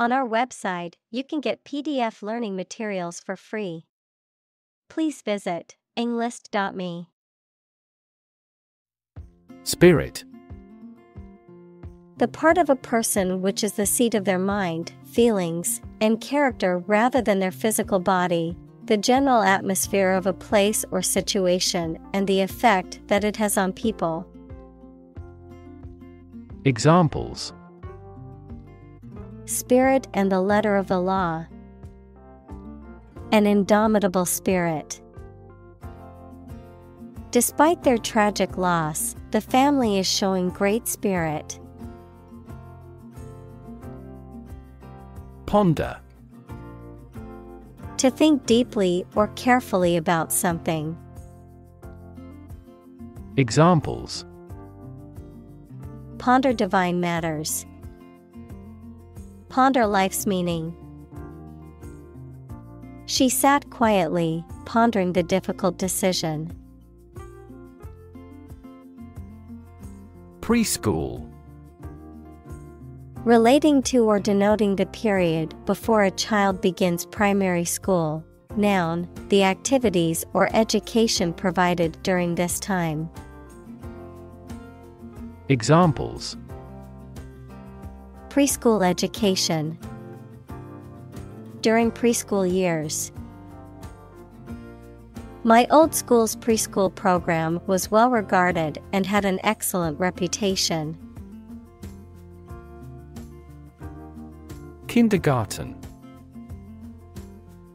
On our website, you can get PDF learning materials for free. Please visit englist.me. Spirit The part of a person which is the seat of their mind, feelings, and character rather than their physical body, the general atmosphere of a place or situation, and the effect that it has on people. Examples Spirit and the letter of the law. An indomitable spirit. Despite their tragic loss, the family is showing great spirit. Ponder To think deeply or carefully about something. Examples Ponder divine matters. Ponder life's meaning. She sat quietly, pondering the difficult decision. Preschool Relating to or denoting the period before a child begins primary school. Noun, the activities or education provided during this time. Examples Preschool education. During preschool years. My old school's preschool program was well regarded and had an excellent reputation. Kindergarten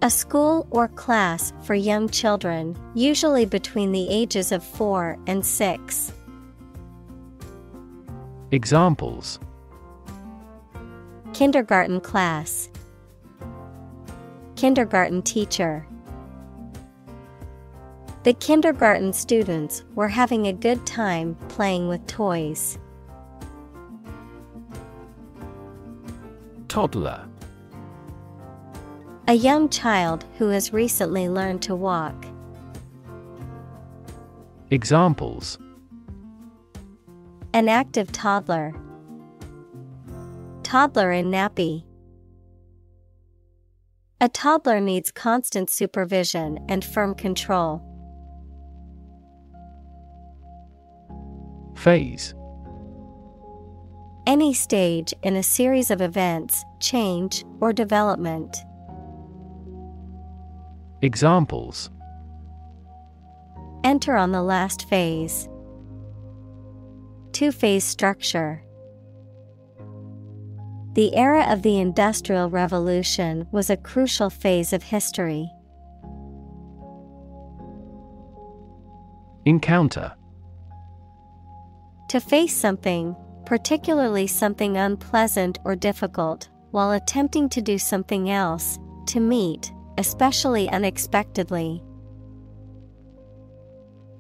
A school or class for young children, usually between the ages of 4 and 6. Examples Kindergarten class, Kindergarten teacher. The kindergarten students were having a good time playing with toys. Toddler A young child who has recently learned to walk. Examples An active toddler. Toddler in nappy. A toddler needs constant supervision and firm control. Phase Any stage in a series of events, change, or development. Examples Enter on the last phase. Two phase structure. The era of the Industrial Revolution was a crucial phase of history. Encounter To face something, particularly something unpleasant or difficult, while attempting to do something else, to meet, especially unexpectedly.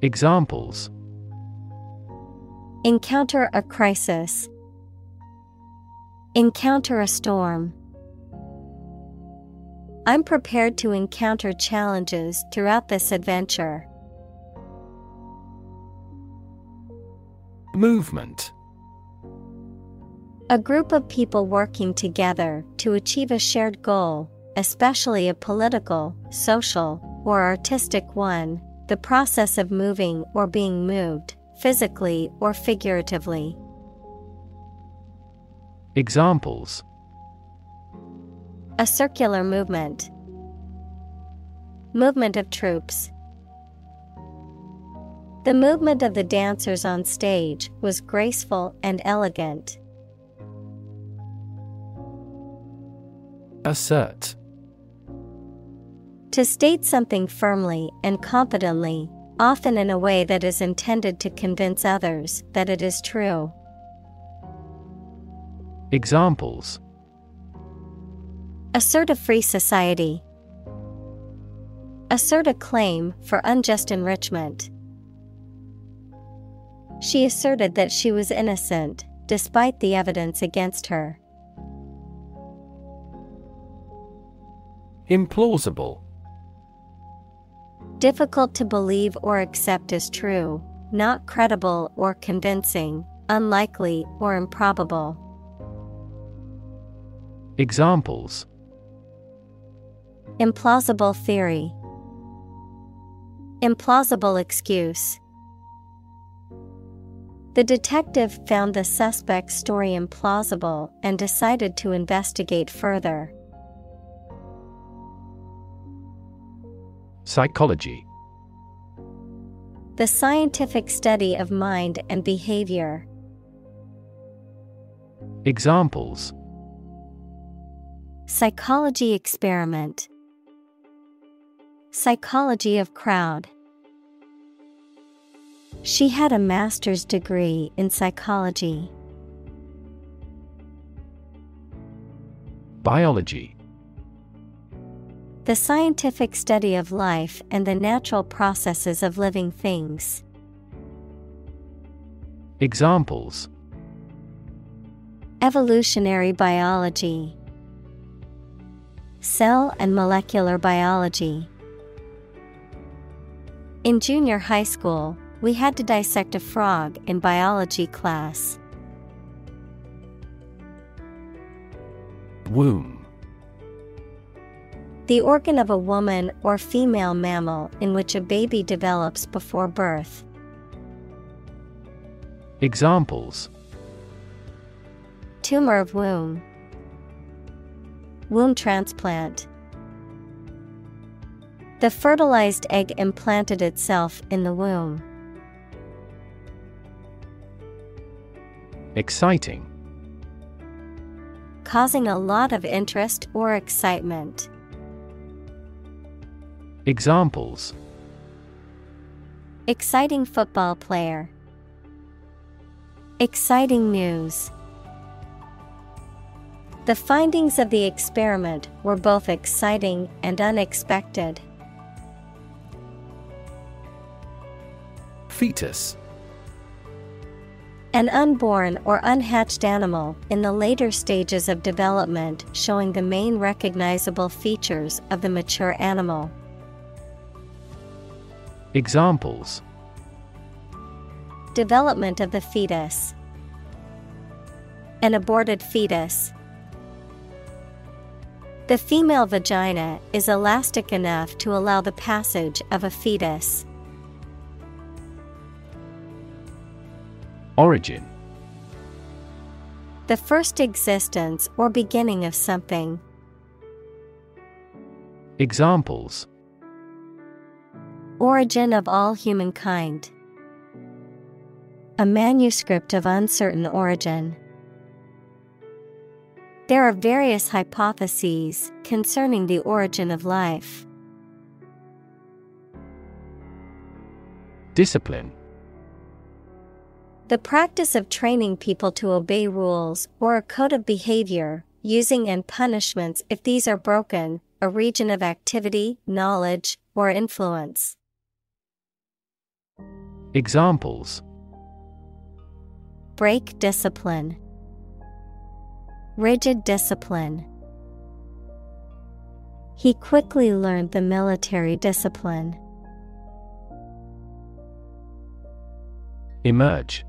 Examples Encounter a crisis. Encounter a storm. I'm prepared to encounter challenges throughout this adventure. Movement A group of people working together to achieve a shared goal, especially a political, social, or artistic one, the process of moving or being moved, physically or figuratively. Examples A circular movement. Movement of troops. The movement of the dancers on stage was graceful and elegant. Assert To state something firmly and confidently, often in a way that is intended to convince others that it is true. Examples Assert a free society. Assert a claim for unjust enrichment. She asserted that she was innocent, despite the evidence against her. Implausible Difficult to believe or accept as true, not credible or convincing, unlikely or improbable. Examples Implausible theory, Implausible excuse. The detective found the suspect's story implausible and decided to investigate further. Psychology The scientific study of mind and behavior. Examples Psychology experiment, Psychology of crowd. She had a master's degree in psychology. Biology The scientific study of life and the natural processes of living things. Examples Evolutionary biology, Cell and molecular biology. In junior high school, we had to dissect a frog in biology class. Womb The organ of a woman or female mammal in which a baby develops before birth. Examples Tumor of womb, Womb transplant. The fertilized egg implanted itself in the womb. Exciting Causing a lot of interest or excitement. Examples Exciting football player. Exciting news. The findings of the experiment were both exciting and unexpected. Fetus An unborn or unhatched animal in the later stages of development showing the main recognizable features of the mature animal. Examples Development of the fetus. An aborted fetus. The female vagina is elastic enough to allow the passage of a fetus. Origin The first existence or beginning of something. Examples Origin of all humankind. A manuscript of uncertain origin. There are various hypotheses concerning the origin of life. Discipline The practice of training people to obey rules or a code of behavior, using and punishments if these are broken, a region of activity, knowledge, or influence. Examples Break discipline. Rigid discipline. He quickly learned the military discipline. Emerge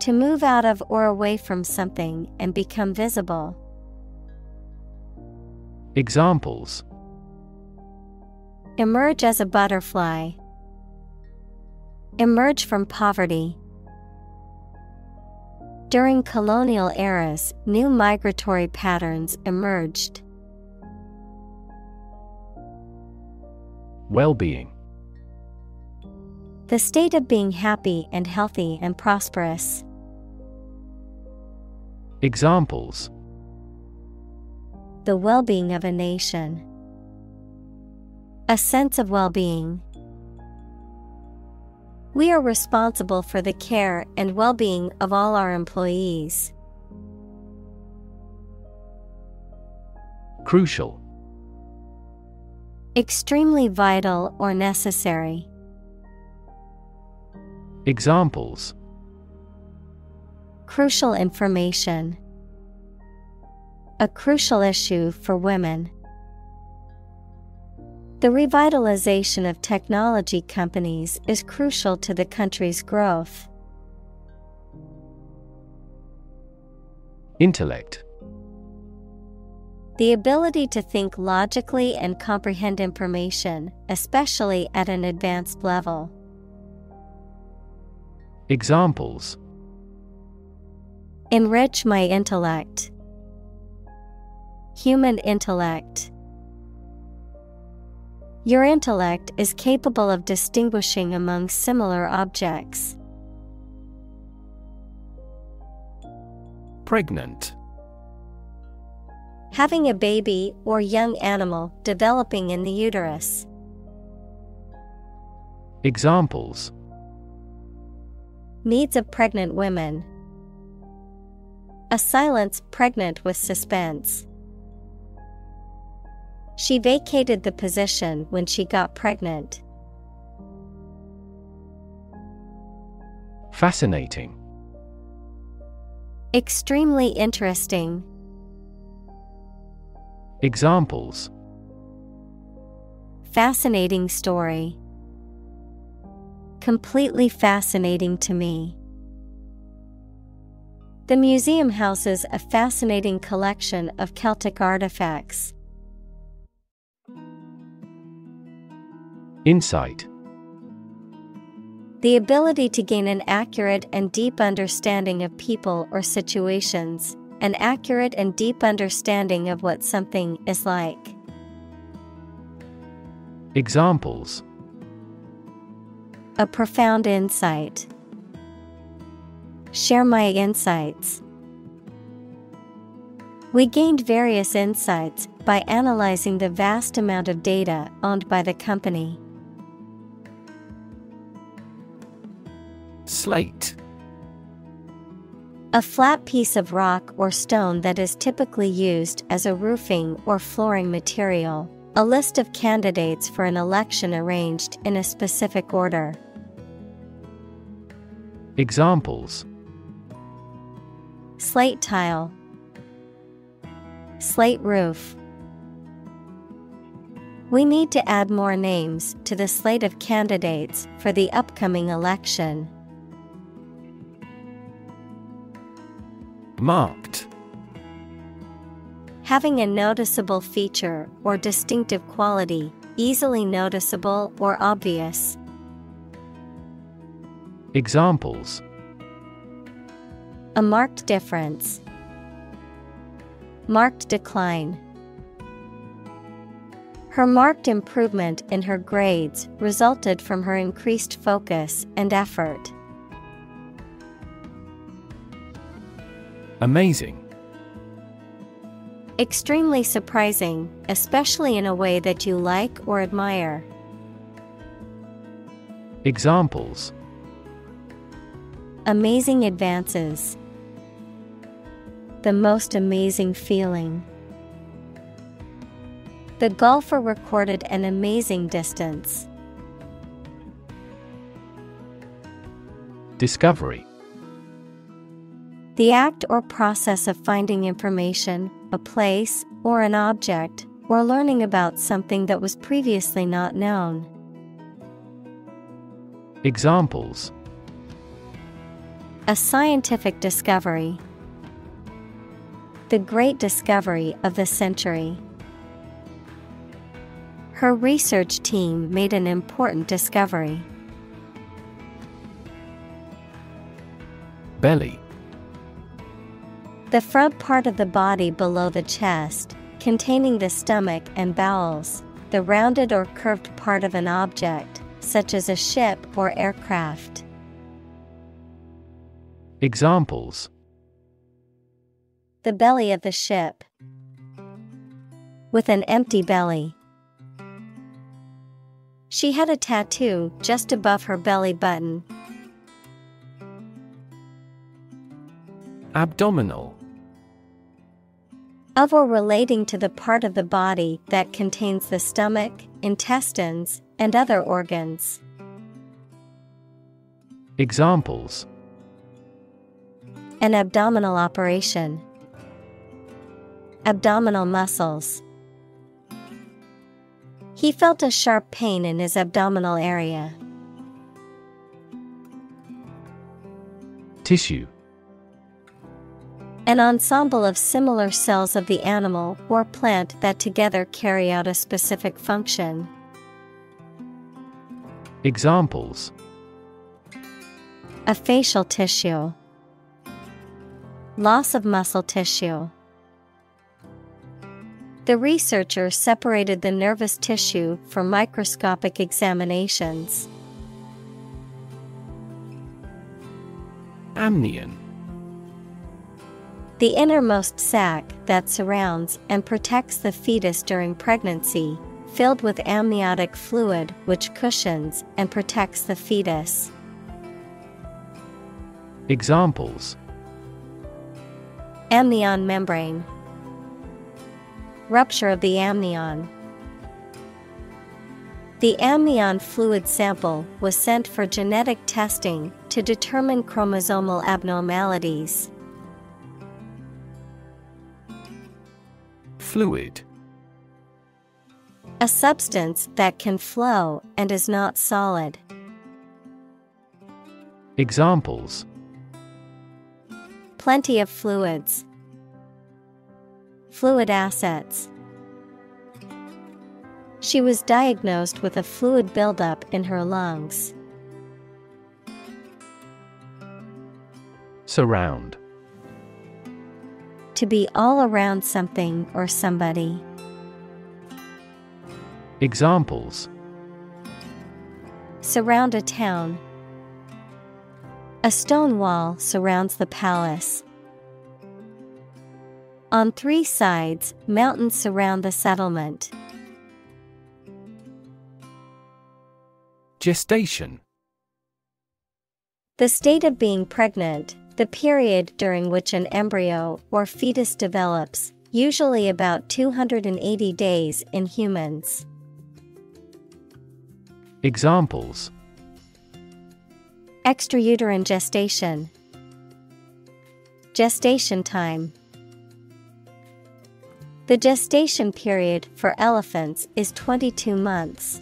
To move out of or away from something and become visible. Examples Emerge as a butterfly. Emerge from poverty. During colonial eras, new migratory patterns emerged. Well being The state of being happy and healthy and prosperous. Examples The well being of a nation. A sense of well being. We are responsible for the care and well being of all our employees. Crucial Extremely vital or necessary. Examples Crucial information. A crucial issue for women. The revitalization of technology companies is crucial to the country's growth. Intellect The ability to think logically and comprehend information, especially at an advanced level. Examples Enrich my intellect. Human intellect. Your intellect is capable of distinguishing among similar objects. Pregnant. Having a baby or young animal developing in the uterus. Examples Needs of pregnant women. A silence pregnant with suspense. She vacated the position when she got pregnant. Fascinating. Extremely interesting. Examples Fascinating story. Completely fascinating to me. The museum houses a fascinating collection of Celtic artifacts. Insight The ability to gain an accurate and deep understanding of people or situations, an accurate and deep understanding of what something is like. Examples A profound insight. Share my insights. We gained various insights by analyzing the vast amount of data owned by the company. Slate A flat piece of rock or stone that is typically used as a roofing or flooring material. A list of candidates for an election arranged in a specific order. Examples Slate tile, Slate roof. We need to add more names to the slate of candidates for the upcoming election. Marked Having a noticeable feature or distinctive quality, easily noticeable or obvious. Examples A marked difference. Marked decline. Her marked improvement in her grades resulted from her increased focus and effort. Amazing Extremely surprising, especially in a way that you like or admire. Examples Amazing advances. The most amazing feeling. The golfer recorded an amazing distance. Discovery The act or process of finding information, a place, or an object, or learning about something that was previously not known. Examples A scientific discovery. The great discovery of the century. Her research team made an important discovery. Belly The front part of the body below the chest, containing the stomach and bowels, the rounded or curved part of an object, such as a ship or aircraft. Examples The belly of the ship. With an empty belly. She had a tattoo just above her belly button. Abdominal Of or relating to the part of the body that contains the stomach, intestines, and other organs. Examples An abdominal operation. Abdominal muscles. He felt a sharp pain in his abdominal area. Tissue An ensemble of similar cells of the animal or plant that together carry out a specific function. Examples A facial tissue, loss of muscle tissue. The researcher separated the nervous tissue for microscopic examinations. Amnion The innermost sac that surrounds and protects the fetus during pregnancy, filled with amniotic fluid which cushions and protects the fetus. Examples Amnion membrane, Rupture of the amnion. The amnion fluid sample was sent for genetic testing to determine chromosomal abnormalities. Fluid A substance that can flow and is not solid. Examples Plenty of fluids. Fluid assets. She was diagnosed with a fluid buildup in her lungs. Surround To be all around something or somebody. Examples Surround a town. A stone wall surrounds the palace. On three sides, mountains surround the settlement. Gestation The state of being pregnant, the period during which an embryo or fetus develops, usually about 280 days in humans. Examples Extrauterine gestation, Gestation time. The gestation period for elephants is 22 months.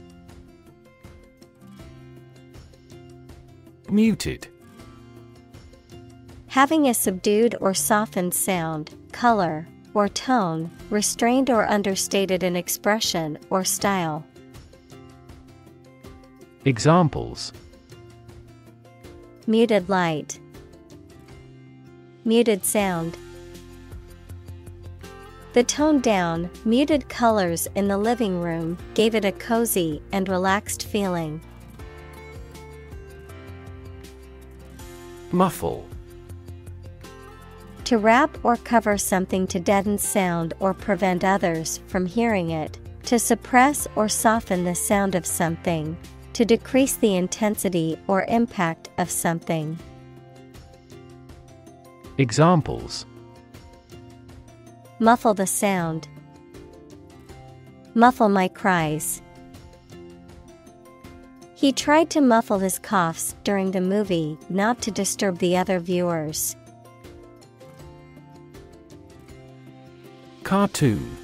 Muted Having a subdued or softened sound, color, or tone, restrained or understated in expression or style. Examples Muted light, Muted sound. The toned down, muted colors in the living room gave it a cozy and relaxed feeling. Muffle To wrap or cover something to deaden sound or prevent others from hearing it, to suppress or soften the sound of something, to decrease the intensity or impact of something. Examples Muffle the sound. Muffle my cries. He tried to muffle his coughs during the movie not to disturb the other viewers. Cartoon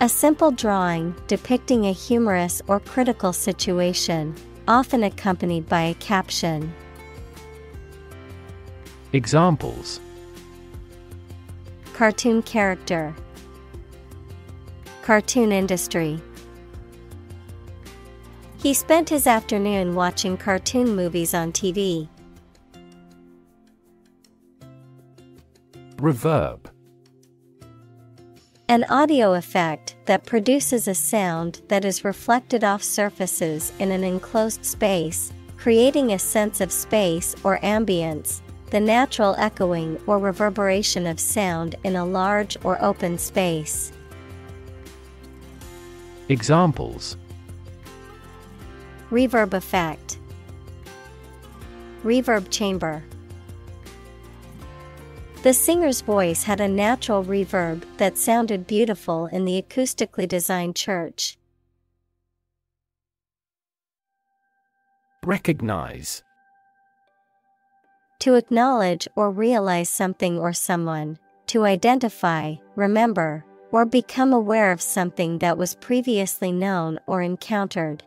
A simple drawing depicting a humorous or critical situation, often accompanied by a caption. Examples Cartoon character, Cartoon industry. He spent his afternoon watching cartoon movies on TV. Reverb An audio effect that produces a sound that is reflected off surfaces in an enclosed space, creating a sense of space or ambience, the natural echoing or reverberation of sound in a large or open space. Examples Reverb effect, Reverb chamber. The singer's voice had a natural reverb that sounded beautiful in the acoustically designed church. Recognize To acknowledge or realize something or someone, to identify, remember, or become aware of something that was previously known or encountered.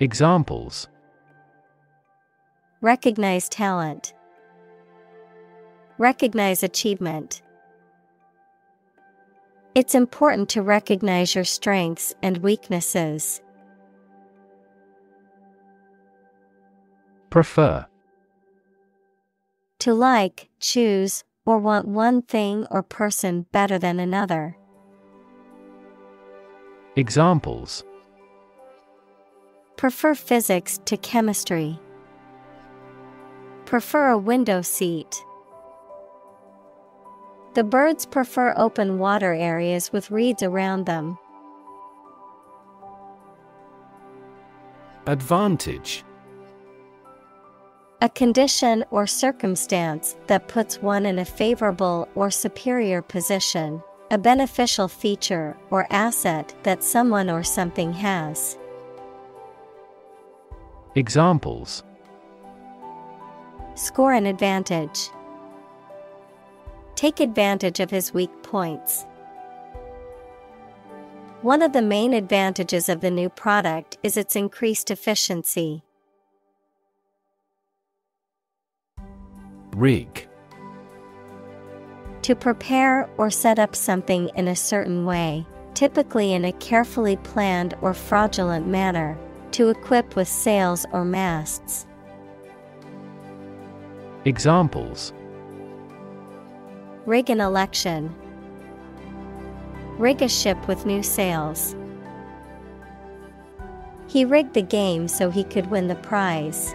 Examples Recognize talent, Recognize achievement. It's important to recognize your strengths and weaknesses. Prefer. To like, choose, or want one thing or person better than another. Examples Prefer physics to chemistry. Prefer a window seat. The birds prefer open water areas with reeds around them. Advantage A condition or circumstance that puts one in a favorable or superior position, a beneficial feature or asset that someone or something has. Examples Score an advantage. Take advantage of his weak points. One of the main advantages of the new product is its increased efficiency. Rig. To prepare or set up something in a certain way, typically in a carefully planned or fraudulent manner, to equip with sails or masts. Examples Rig an election. Rig a ship with new sails. He rigged the game so he could win the prize.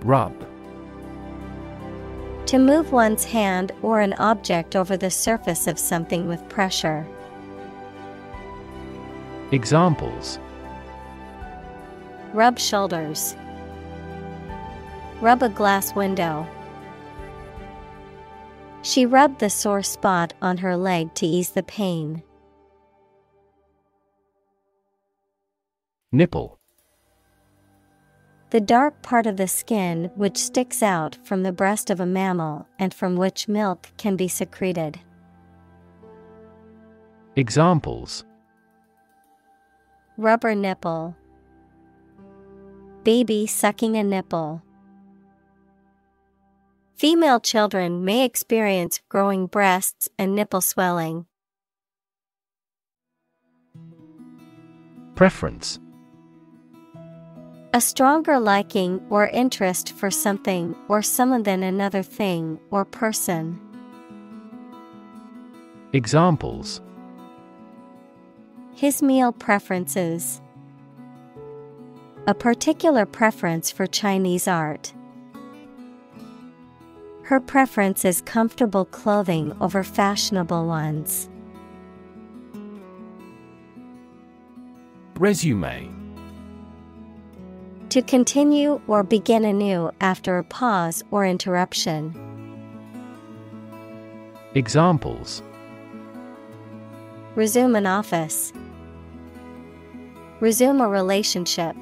Rub. To move one's hand or an object over the surface of something with pressure. Examples Rub shoulders. Rub a glass window. She rubbed the sore spot on her leg to ease the pain. Nipple. The dark part of the skin which sticks out from the breast of a mammal and from which milk can be secreted. Examples Rubber nipple. Baby sucking a nipple. Female children may experience growing breasts and nipple swelling. Preference. A stronger liking or interest for something or someone than another thing or person. Examples His meal preferences. A particular preference for Chinese art. Her preference is comfortable clothing over fashionable ones. Resume. To continue or begin anew after a pause or interruption. Examples Resume an office. Resume a relationship.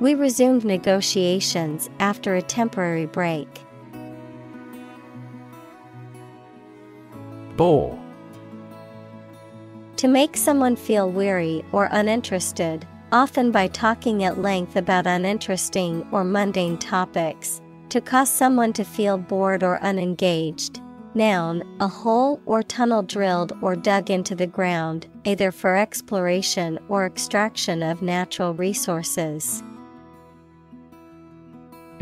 We resumed negotiations after a temporary break. Bore. To make someone feel weary or uninterested, often by talking at length about uninteresting or mundane topics. To cause someone to feel bored or unengaged. Noun, a hole or tunnel drilled or dug into the ground, either for exploration or extraction of natural resources.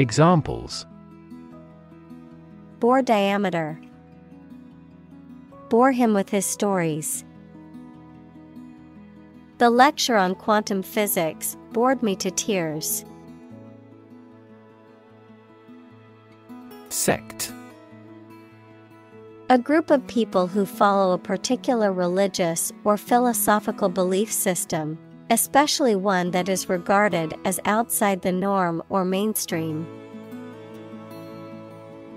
Examples Bore diameter. Bore him with his stories. The lecture on quantum physics bored me to tears. Sect. A group of people who follow a particular religious or philosophical belief system, especially one that is regarded as outside the norm or mainstream.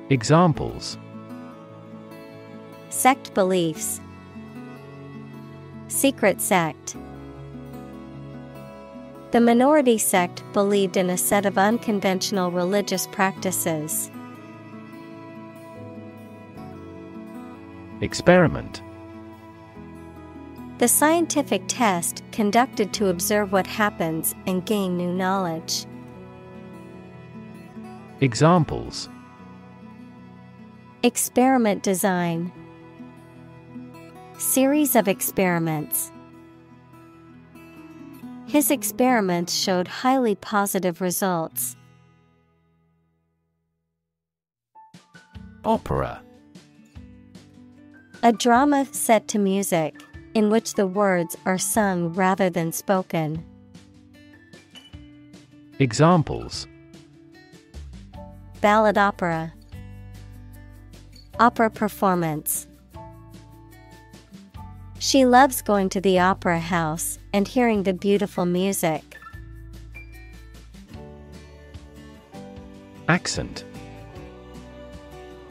Examples Sect beliefs, Secret sect. The minority sect believed in a set of unconventional religious practices. Experiment. The scientific test conducted to observe what happens and gain new knowledge. Examples Experiment design Series of experiments. His experiments showed highly positive results. Opera A drama set to music, in which the words are sung rather than spoken. Examples Ballad opera. Opera performance. She loves going to the opera house and hearing the beautiful music. Accent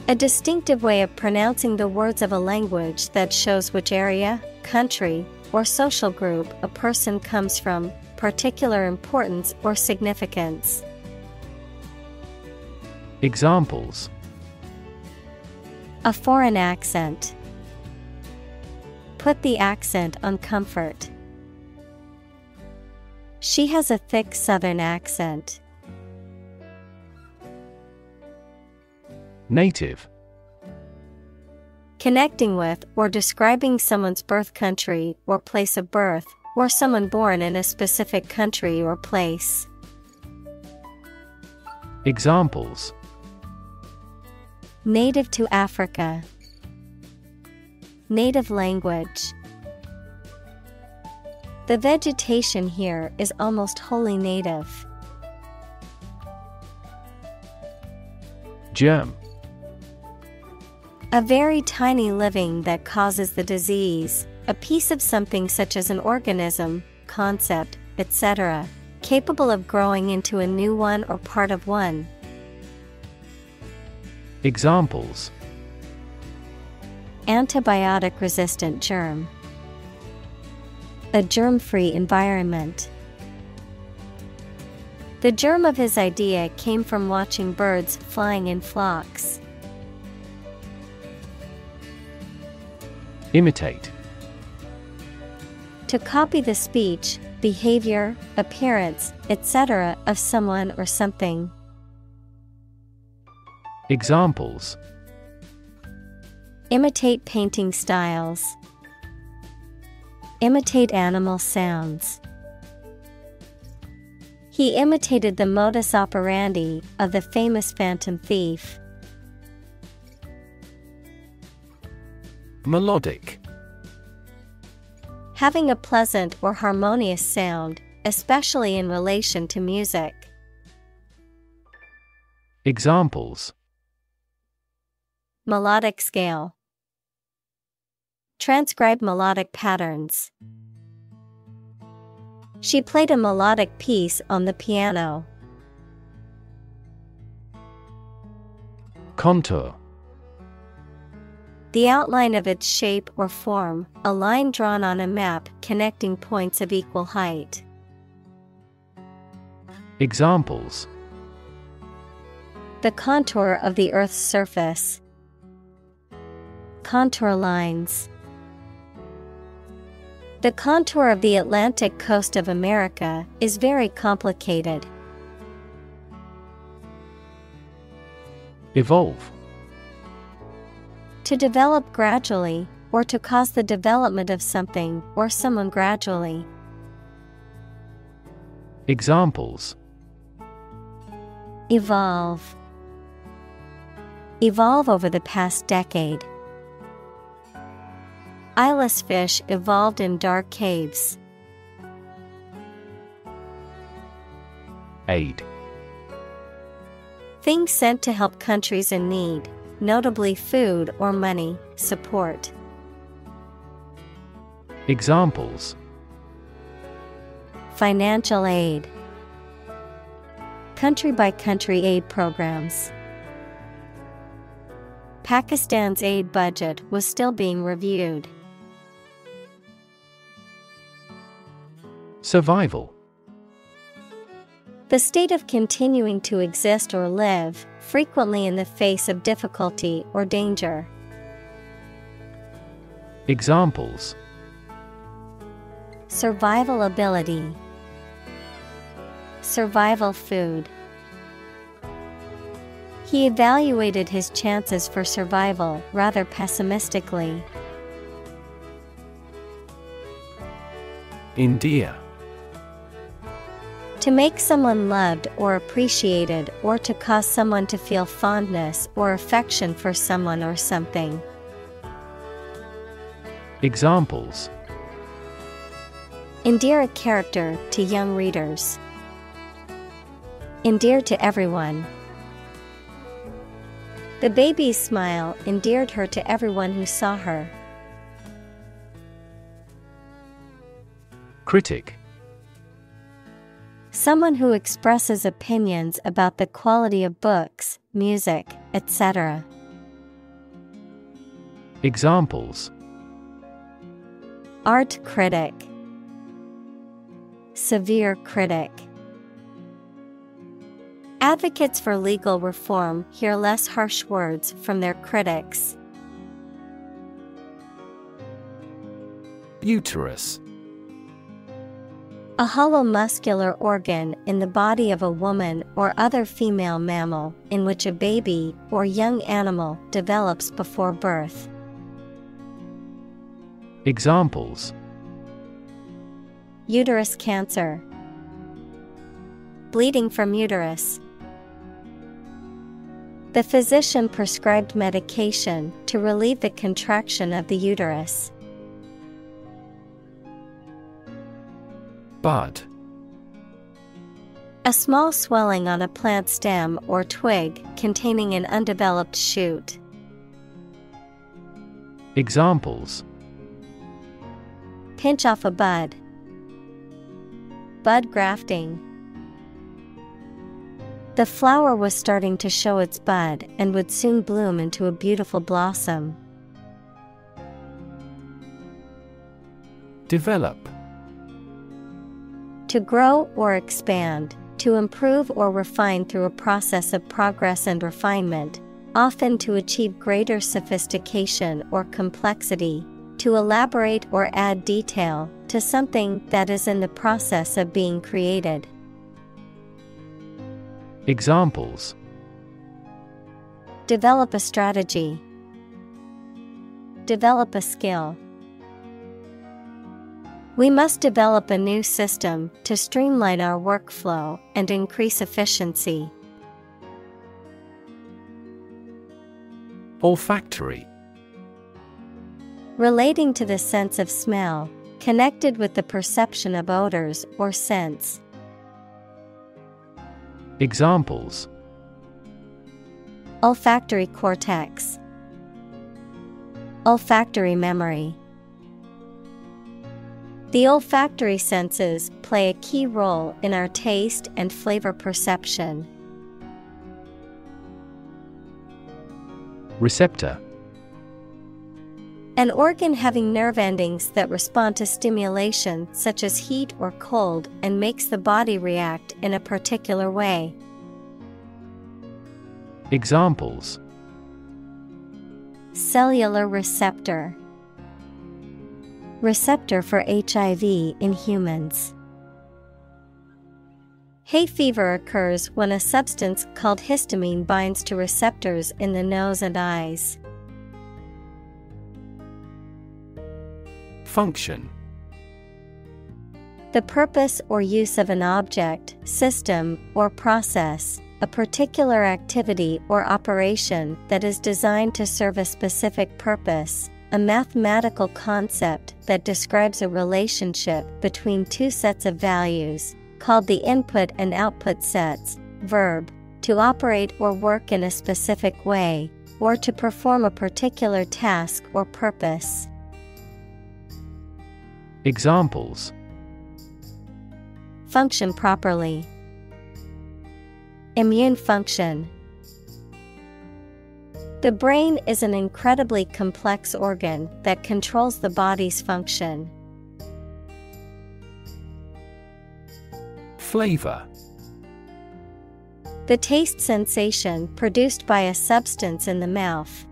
A distinctive way of pronouncing the words of a language that shows which area, country, or social group a person comes from, particular importance or significance. Examples A foreign accent. Put the accent on comfort. She has a thick southern accent. Native Connecting with or describing someone's birth country or place of birth, or someone born in a specific country or place. Examples Native to Africa. Native language. The vegetation here is almost wholly native. Germ A very tiny living that causes the disease, a piece of something such as an organism, concept, etc., capable of growing into a new one or part of one. Examples Antibiotic resistant germ. A germ free environment. The germ of his idea came from watching birds flying in flocks. Imitate To copy the speech, behavior, appearance, etc. of someone or something. Examples Imitate painting styles. Imitate animal sounds. He imitated the modus operandi of the famous phantom thief. Melodic Having a pleasant or harmonious sound, especially in relation to music. Examples Melodic scale. Transcribe melodic patterns. She played a melodic piece on the piano. Contour The outline of its shape or form, a line drawn on a map connecting points of equal height. Examples The contour of the Earth's surface. Contour lines. The contour of the Atlantic coast of America is very complicated. Evolve To develop gradually, or to cause the development of something or someone gradually. Examples Evolve. Evolve over the past decade. Eyeless fish evolved in dark caves. Aid Things sent to help countries in need, notably food or money, support. Examples Financial aid. Country by country aid programs. Pakistan's aid budget was still being reviewed. Survival The state of continuing to exist or live, frequently in the face of difficulty or danger. Examples Survival ability. Survival food. He evaluated his chances for survival rather pessimistically. Endear. To make someone loved or appreciated, or to cause someone to feel fondness or affection for someone or something. Examples Endear a character to young readers. Endear to everyone. The baby's smile endeared her to everyone who saw her. Critic Someone who expresses opinions about the quality of books, music, etc. Examples Art critic, Severe critic. Advocates for legal reform hear less harsh words from their critics. Uterus A hollow muscular organ in the body of a woman or other female mammal in which a baby or young animal develops before birth. Examples Uterus cancer, Bleeding from uterus. The physician prescribed medication to relieve the contraction of the uterus. Bud A small swelling on a plant stem or twig containing an undeveloped shoot. Examples Pinch off a bud. Bud grafting. The flower was starting to show its bud and would soon bloom into a beautiful blossom. Develop To grow or expand, to improve or refine through a process of progress and refinement, often to achieve greater sophistication or complexity, to elaborate or add detail to something that is in the process of being created. Examples Develop a strategy. Develop a skill. We must develop a new system to streamline our workflow and increase efficiency. Olfactory Relating to the sense of smell, connected with the perception of odors or scents. Examples Olfactory cortex, Olfactory memory. The olfactory senses play a key role in our taste and flavor perception. Receptor An organ having nerve endings that respond to stimulation such as heat or cold and makes the body react in a particular way. Examples Cellular receptor. Receptor for HIV in humans. Hay fever occurs when a substance called histamine binds to receptors in the nose and eyes. Function The purpose or use of an object, system, or process, a particular activity or operation that is designed to serve a specific purpose, a mathematical concept that describes a relationship between two sets of values, called the input and output sets, verb, to operate or work in a specific way, or to perform a particular task or purpose. Examples Function properly. Immune function. The brain is an incredibly complex organ that controls the body's function. Flavor The taste sensation produced by a substance in the mouth.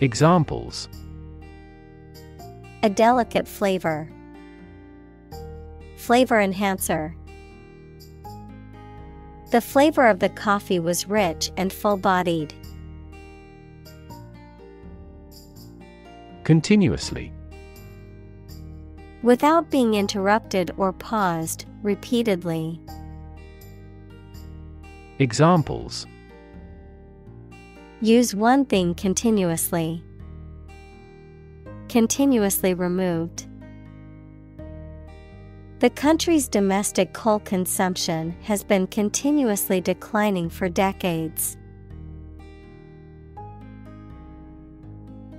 Examples A delicate flavor. Flavor enhancer. The flavor of the coffee was rich and full bodied. Continuously. Without being interrupted or paused, repeatedly. Examples Use one thing continuously. Continuously removed. The country's domestic coal consumption has been continuously declining for decades.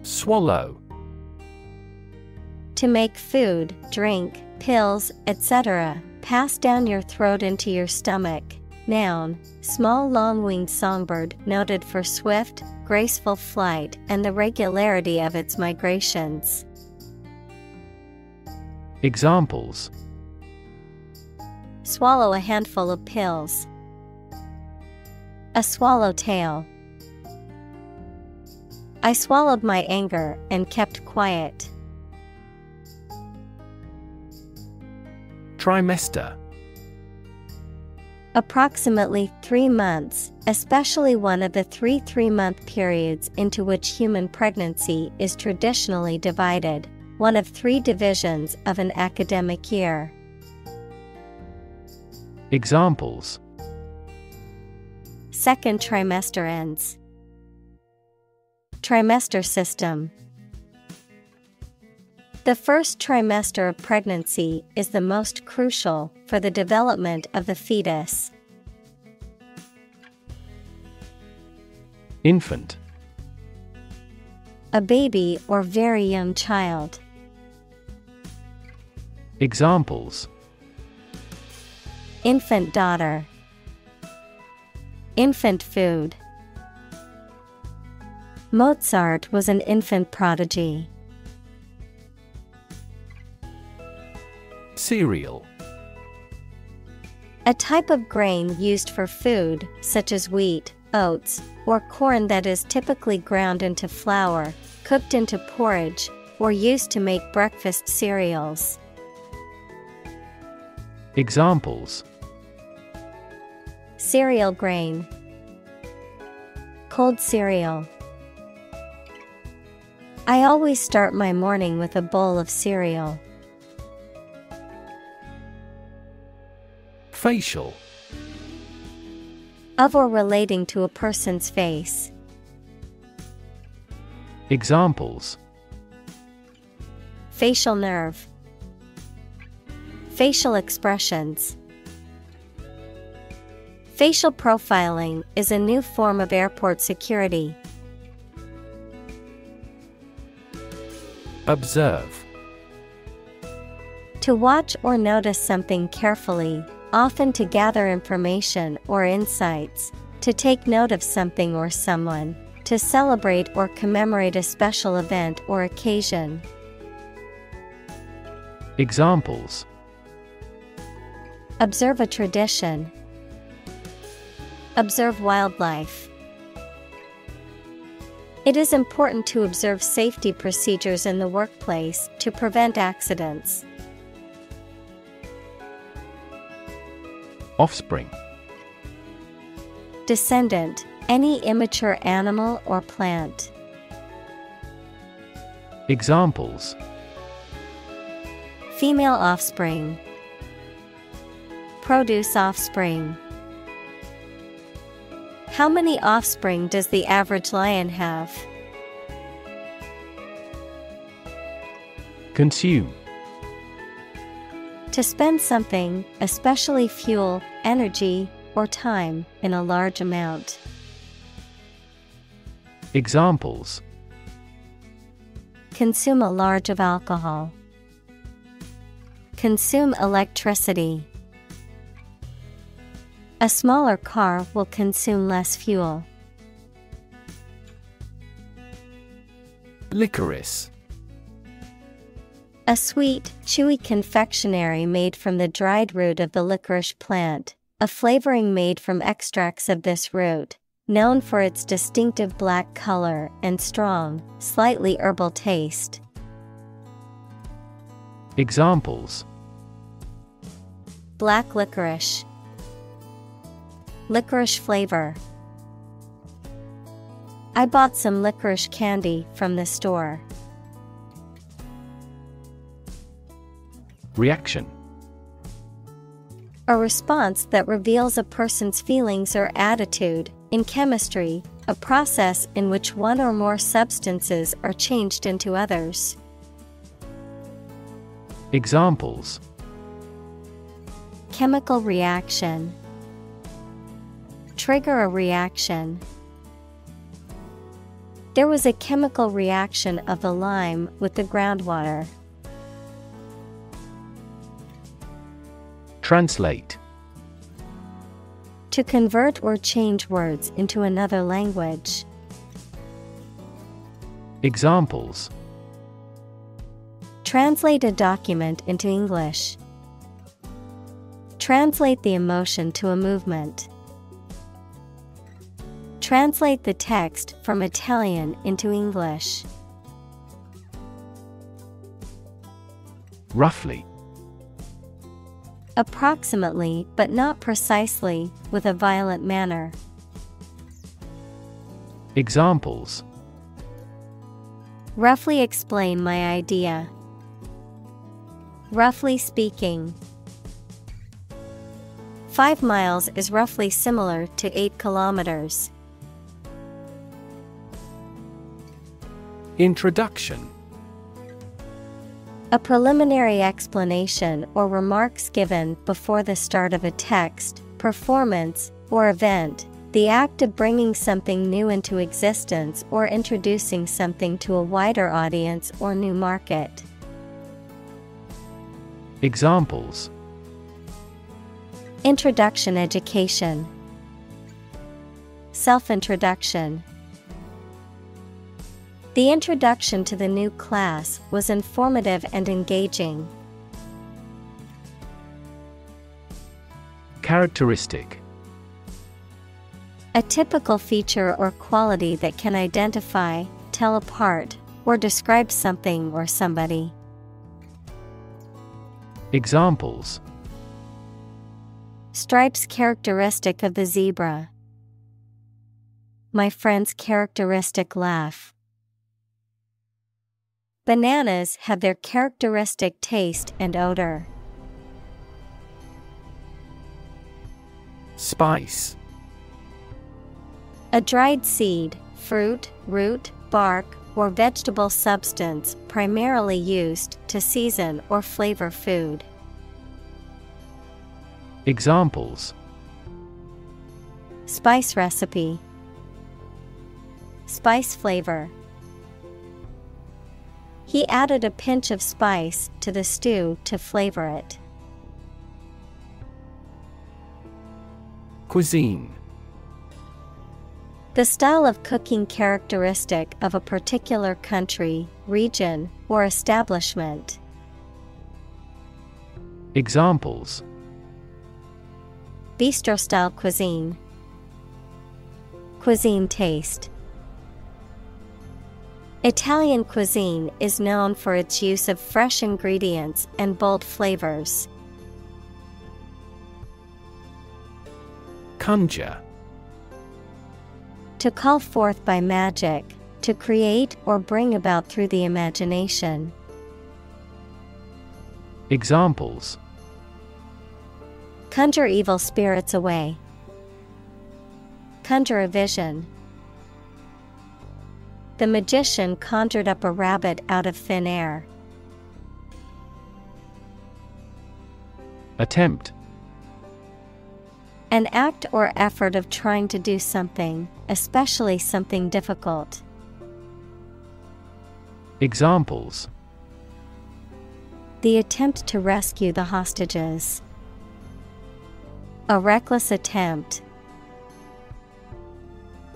Swallow. To make food, drink, pills, etc., pass down your throat into your stomach. Noun, small long winged songbird noted for swift, graceful flight and the regularity of its migrations. Examples Swallow a handful of pills. A swallowtail. I swallowed my anger and kept quiet. Trimester. Approximately three months, especially one of the three three month periods into which human pregnancy is traditionally divided, one of three divisions of an academic year. Examples Second trimester ends. Trimester system. The first trimester of pregnancy is the most crucial for the development of the fetus. Infant. A baby or very young child. Examples Infant daughter. Infant food. Mozart was an infant prodigy. Cereal. A type of grain used for food, such as wheat, oats, or corn that is typically ground into flour, cooked into porridge, or used to make breakfast cereals. Examples Cereal grain. Cold cereal. I always start my morning with a bowl of cereal. Facial. Of or relating to a person's face. Examples Facial nerve. Facial expressions. Facial profiling is a new form of airport security. Observe. To watch or notice something carefully, often to gather information or insights, to take note of something or someone, to celebrate or commemorate a special event or occasion. Examples Observe a tradition. Observe wildlife. It is important to observe safety procedures in the workplace to prevent accidents. Offspring. Descendant, any immature animal or plant. Examples Female offspring. Produce offspring. How many offspring does the average lion have? Consume. To spend something, especially fuel, energy, or time, in a large amount. Examples Consume a large of alcohol. Consume electricity. A smaller car will consume less fuel. Licorice. A sweet, chewy confectionery made from the dried root of the licorice plant, a flavoring made from extracts of this root, known for its distinctive black color and strong, slightly herbal taste. Examples Black licorice, licorice flavor. I bought some licorice candy from the store. Reaction A response that reveals a person's feelings or attitude. In chemistry, a process in which one or more substances are changed into others. Examples Chemical reaction. Trigger a reaction. There was a chemical reaction of the lime with the groundwater. Translate To convert or change words into another language. Examples Translate a document into English. Translate the emotion to a movement. Translate the text from Italian into English. Roughly Approximately, but not precisely, with a violent manner. Examples Roughly explain my idea. Roughly speaking, 5 miles is roughly similar to 8 kilometers. Introduction A preliminary explanation or remarks given before the start of a text, performance, or event. The act of bringing something new into existence or introducing something to a wider audience or new market. Examples Introduction Education Self Introduction The introduction to the new class was informative and engaging. Characteristic A typical feature or quality that can identify, tell apart, or describe something or somebody. Examples Stripes characteristic of the zebra. My friend's characteristic laugh. Bananas have their characteristic taste and odor. Spice A dried seed, fruit, root, bark, or vegetable substance primarily used to season or flavor food. Examples Spice recipe, Spice flavor. He added a pinch of spice to the stew to flavor it. Cuisine The style of cooking characteristic of a particular country, region, or establishment. Examples Bistro style cuisine. Cuisine taste. Italian cuisine is known for its use of fresh ingredients and bold flavors. Conjure To call forth by magic, to create or bring about through the imagination. Examples Conjure evil spirits away. Conjure a vision. The magician conjured up a rabbit out of thin air. Attempt An act or effort of trying to do something, especially something difficult. Examples The attempt to rescue the hostages. A reckless attempt.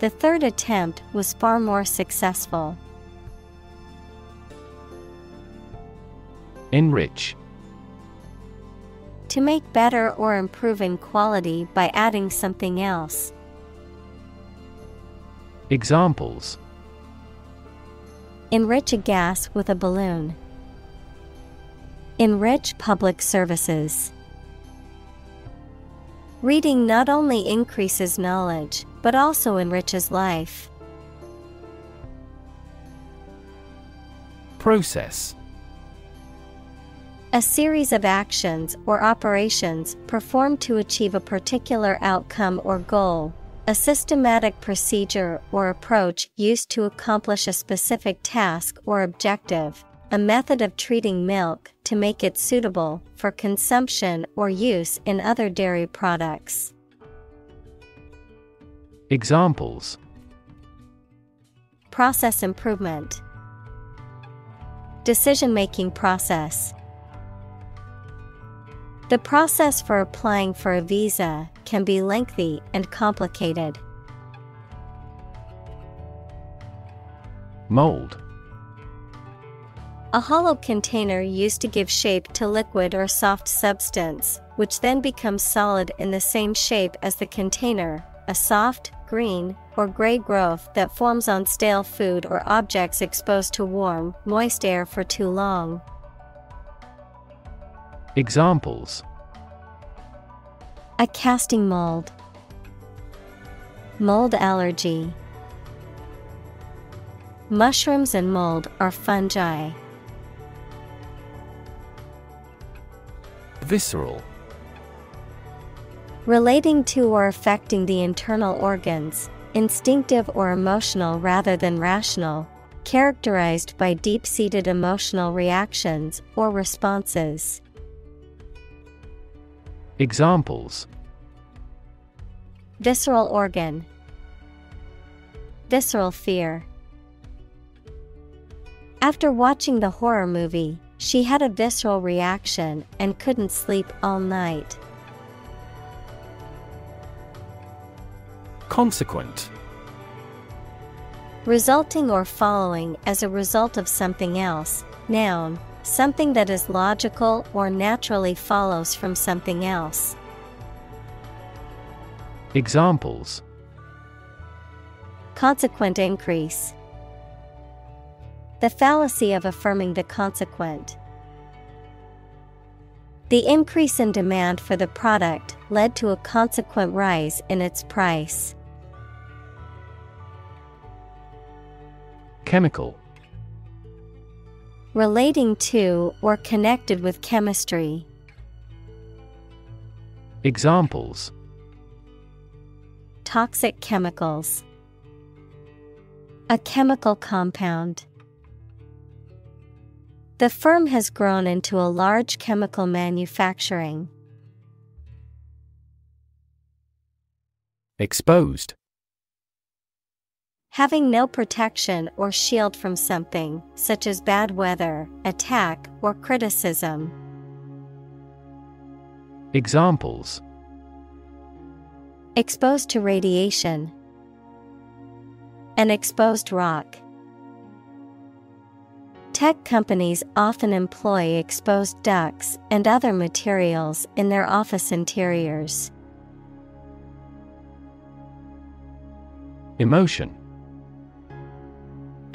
The third attempt was far more successful. Enrich To make better or improve in quality by adding something else. Examples Enrich a gas with a balloon. Enrich public services. Reading not only increases knowledge, but also enriches life. Process. A series of actions or operations performed to achieve a particular outcome or goal, a systematic procedure or approach used to accomplish a specific task or objective, a method of treating milk to make it suitable for consumption or use in other dairy products. Examples Process improvement, Decision making process. The process for applying for a visa can be lengthy and complicated. Mold A hollow container used to give shape to liquid or soft substance, which then becomes solid in the same shape as the container, a soft, green, or gray growth that forms on stale food or objects exposed to warm, moist air for too long. Examples A casting mold, Mold allergy. Mushrooms and mold are fungi. Visceral Relating to or affecting the internal organs, instinctive or emotional rather than rational, characterized by deep seated emotional reactions or responses. Examples Visceral organ, Visceral fear. After watching the horror movie, she had a visceral reaction and couldn't sleep all night. Consequent Resulting or following as a result of something else, noun, something that is logical or naturally follows from something else. Examples Consequent increase. The fallacy of affirming the consequent. The increase in demand for the product led to a consequent rise in its price. Chemical Relating to or connected with chemistry. Examples Toxic chemicals. A chemical compound. The firm has grown into a large chemical manufacturing. Exposed Having no protection or shield from something, such as bad weather, attack, or criticism. Examples Exposed to radiation. An exposed rock. Tech companies often employ exposed ducts and other materials in their office interiors. Emotion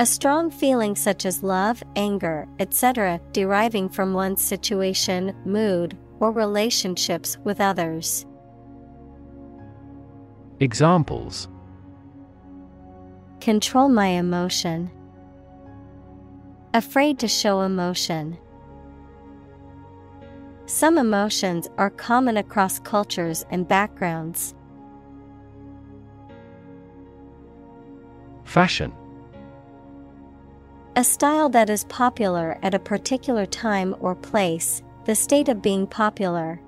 A strong feeling such as love, anger, etc., deriving from one's situation, mood, or relationships with others. Examples Control my emotion. Afraid to show emotion. Some emotions are common across cultures and backgrounds. Fashion A style that is popular at a particular time or place, the state of being popular.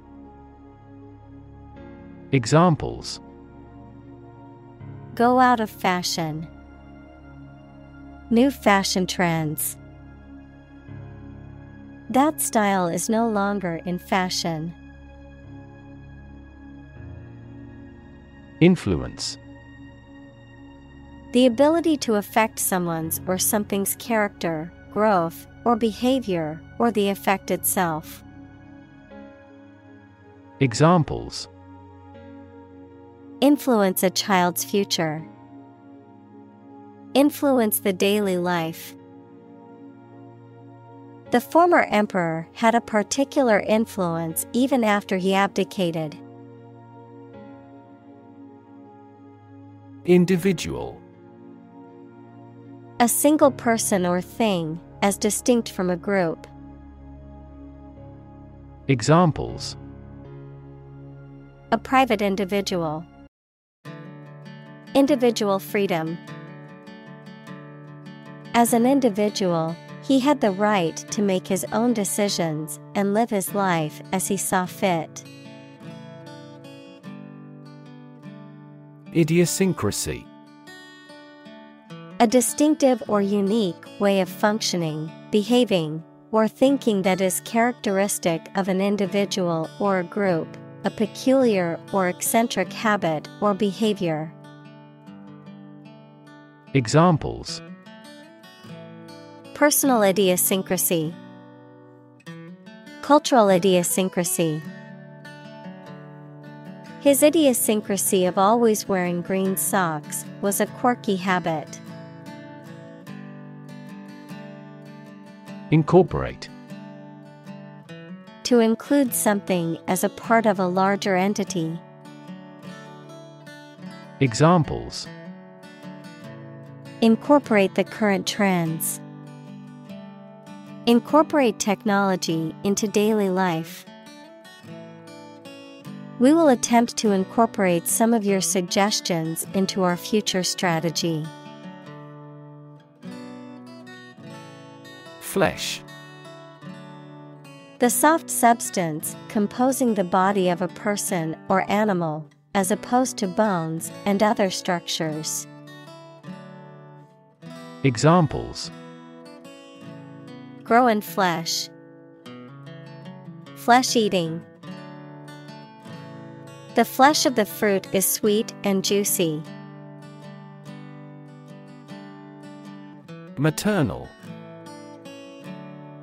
Examples Go out of fashion. New fashion trends. That style is no longer in fashion. Influence The ability to affect someone's or something's character, growth, or behavior, or the effect itself. Examples Influence a child's future. Influence the daily life. The former emperor had a particular influence even after he abdicated. Individual A single person or thing, as distinct from a group. Examples A private individual. Individual freedom. As an individual, he had the right to make his own decisions and live his life as he saw fit. Idiosyncrasy A distinctive or unique way of functioning, behaving, or thinking that is characteristic of an individual or a group, a peculiar or eccentric habit or behavior. Examples Personal idiosyncrasy, Cultural idiosyncrasy. His idiosyncrasy of always wearing green socks was a quirky habit. Incorporate To include something as a part of a larger entity. Examples Incorporate the current trends. Incorporate technology into daily life. We will attempt to incorporate some of your suggestions into our future strategy. Flesh The soft substance composing the body of a person or animal, as opposed to bones and other structures. Examples Grow in flesh. Flesh eating. The flesh of the fruit is sweet and juicy. Maternal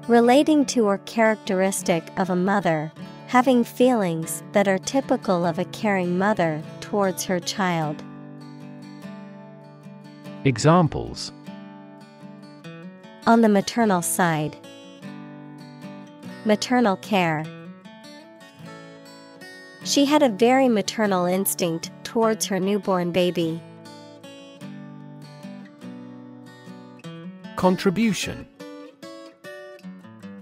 Relating to or characteristic of a mother, having feelings that are typical of a caring mother towards her child. Examples On the maternal side, maternal care. She had a very maternal instinct towards her newborn baby. Contribution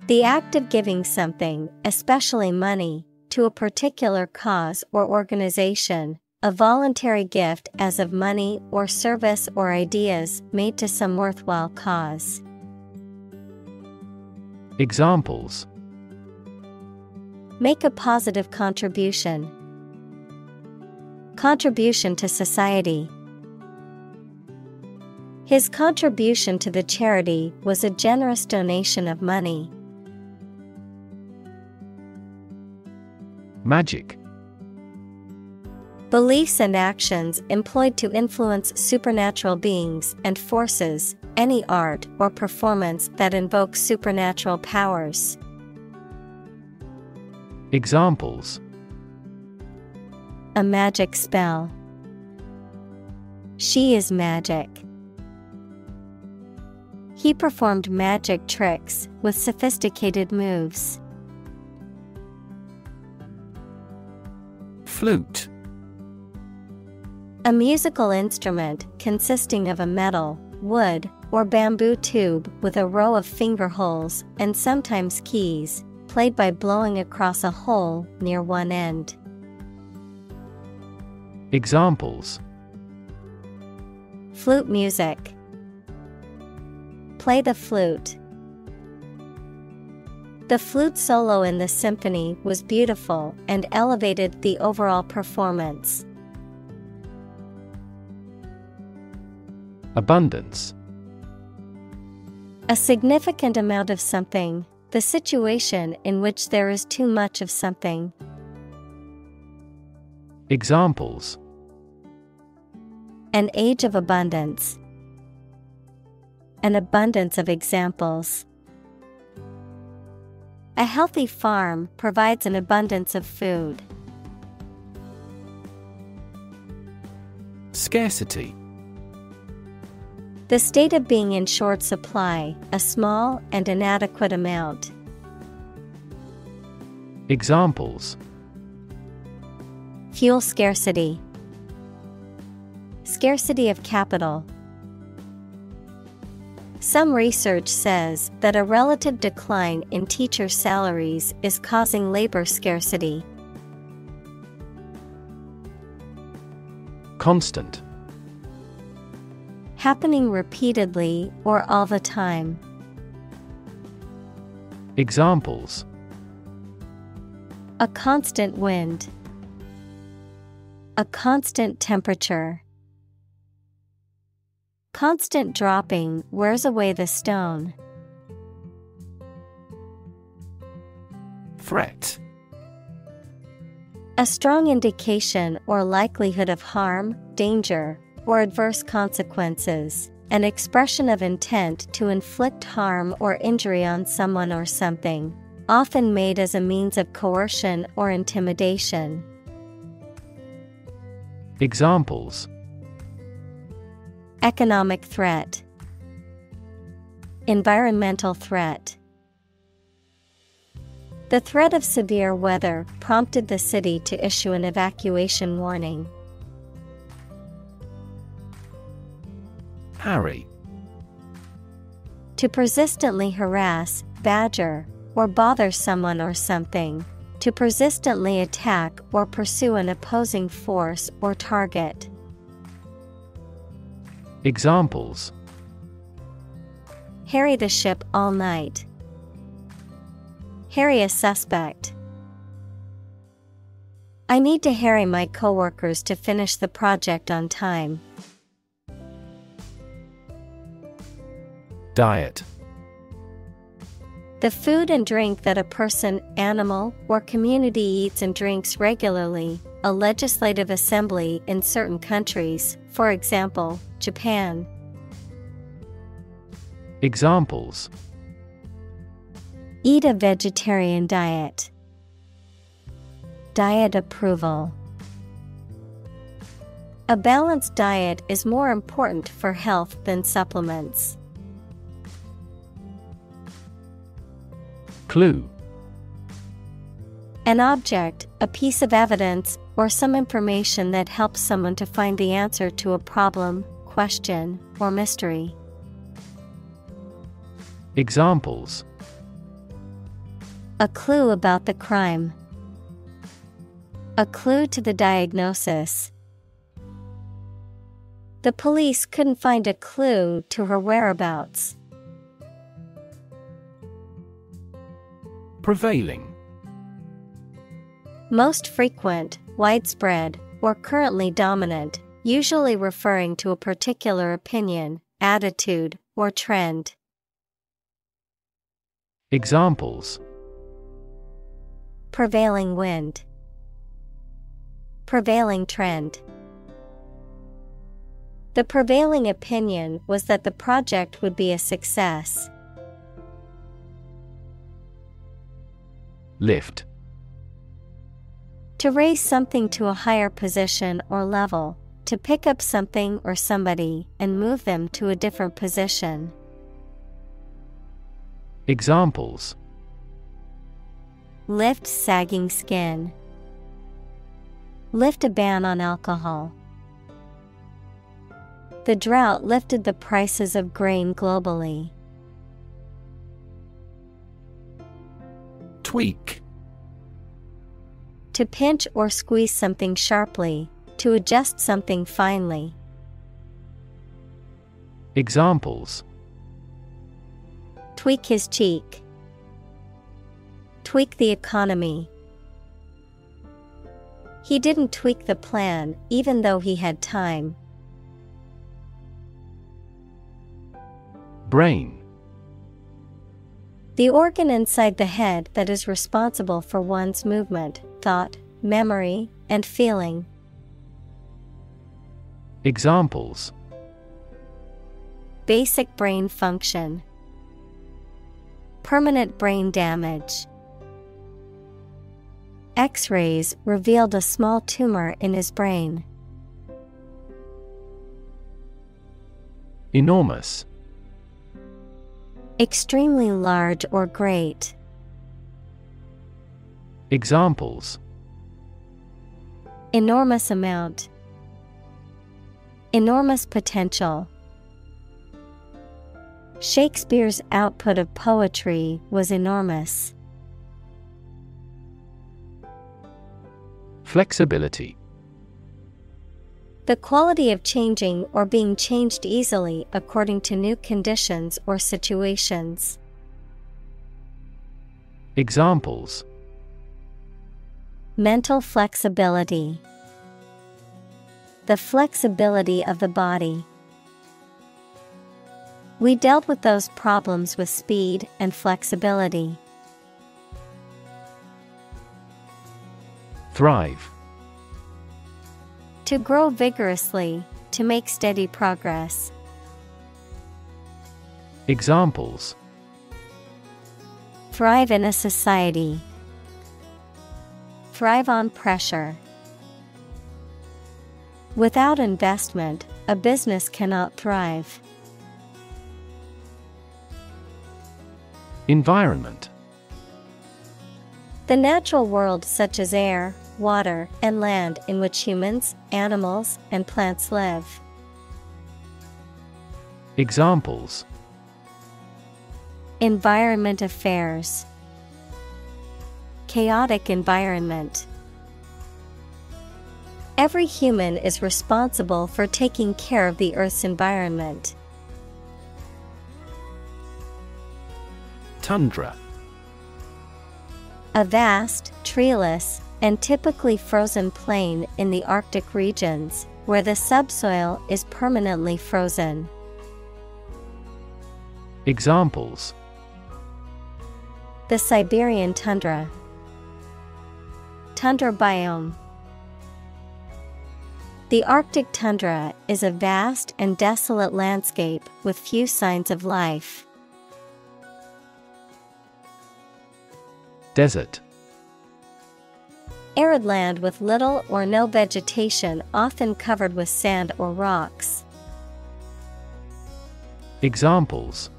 The act of giving something, especially money, to a particular cause or organization, a voluntary gift as of money or service or ideas made to some worthwhile cause. Examples Make a positive contribution. Contribution to society. His contribution to the charity was a generous donation of money. Magic Beliefs and actions employed to influence supernatural beings and forces, any art or performance that invokes supernatural powers. Examples A magic spell. She is magic. He performed magic tricks with sophisticated moves. Flute A musical instrument consisting of a metal, wood, or bamboo tube with a row of finger holes and sometimes keys, played by blowing across a hole near one end. Examples Flute music. Play the flute. The flute solo in the symphony was beautiful and elevated the overall performance. Abundance A significant amount of something, the situation in which there is too much of something. Examples An age of abundance. An abundance of examples. A healthy farm provides an abundance of food. Scarcity The state of being in short supply, a small and inadequate amount. Examples Fuel scarcity. Scarcity of capital. Some research says that a relative decline in teacher salaries is causing labor scarcity. Constant. Happening repeatedly or all the time. Examples A constant wind, a constant temperature. Constant dropping wears away the stone. Threat. A strong indication or likelihood of harm, danger, or adverse consequences. An expression of intent to inflict harm or injury on someone or something, often made as a means of coercion or intimidation. Examples Economic threat, Environmental threat. The threat of severe weather prompted the city to issue an evacuation warning. Harry. To persistently harass, badger, or bother someone or something. To persistently attack or pursue an opposing force or target. Examples Harry the ship all night. Harry a suspect. I need to harry my coworkers to finish the project on time. Diet. The food and drink that a person, animal, or community eats and drinks regularly, a legislative assembly in certain countries, for example, Japan. Examples Eat a vegetarian diet. Diet approval. A balanced diet is more important for health than supplements. Clue. An object, a piece of evidence, or some information that helps someone to find the answer to a problem, question, or mystery. Examples A clue about the crime. A clue to the diagnosis. The police couldn't find a clue to her whereabouts. Prevailing. Most frequent, widespread, or currently dominant, usually referring to a particular opinion, attitude, or trend. Examples Prevailing wind. Prevailing trend. The prevailing opinion was that the project would be a success. Lift. To raise something to a higher position or level, to pick up something or somebody and move them to a different position. Examples Lift sagging skin. Lift a ban on alcohol. The drought lifted the prices of grain globally. Tweak. To pinch or squeeze something sharply, to adjust something finely. Examples Tweak his cheek. Tweak the economy. He didn't tweak the plan even though he had time. Brain. The organ inside the head that is responsible for one's movement, thought, memory, and feeling. Examples Basic brain function. Permanent brain damage. X rays revealed a small tumor in his brain. Enormous. Extremely large or great. Examples Enormous amount. Enormous potential. Shakespeare's output of poetry was enormous. Flexibility The quality of changing or being changed easily according to new conditions or situations. Examples Mental flexibility. The flexibility of the body. We dealt with those problems with speed and flexibility. Thrive To grow vigorously, to make steady progress. Examples Thrive in a society. Thrive on pressure. Without investment, a business cannot thrive. Environment The natural world, such as air, water, and land, in which humans, animals, and plants live. Examples Environment affairs. Chaotic environment. Every human is responsible for taking care of the Earth's environment. Tundra A vast, treeless, and typically frozen plain in the Arctic regions, where the subsoil is permanently frozen. Examples The Siberian tundra. Tundra biome. The Arctic tundra is a vast and desolate landscape with few signs of life. Desert Arid land with little or no vegetation, often covered with sand or rocks. Examples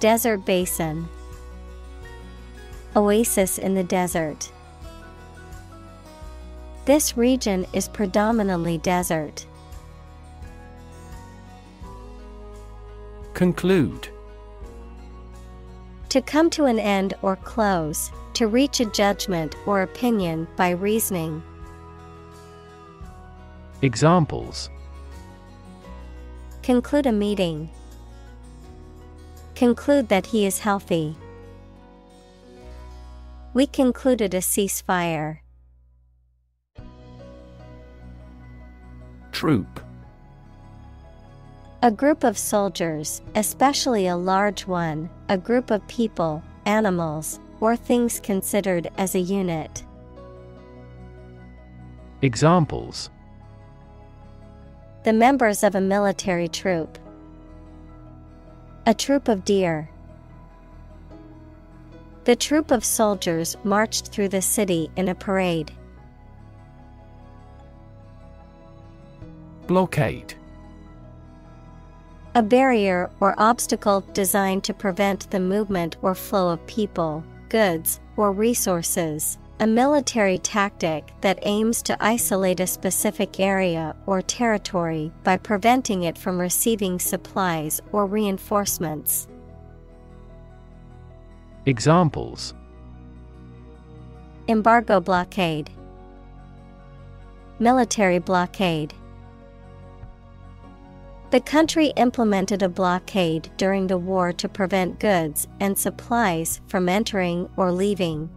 Desert basin. Oasis in the desert. This region is predominantly desert. Conclude To come to an end or close, to reach a judgment or opinion by reasoning. Examples Conclude a meeting. Conclude that he is healthy. We concluded a ceasefire. Troop A group of soldiers, especially a large one, a group of people, animals, or things considered as a unit. Examples The members of a military troop. A troop of deer. The troop of soldiers marched through the city in a parade. Blockade A barrier or obstacle designed to prevent the movement or flow of people, goods, or resources. A military tactic that aims to isolate a specific area or territory by preventing it from receiving supplies or reinforcements. Examples Embargo blockade, Military blockade. The country implemented a blockade during the war to prevent goods and supplies from entering or leaving.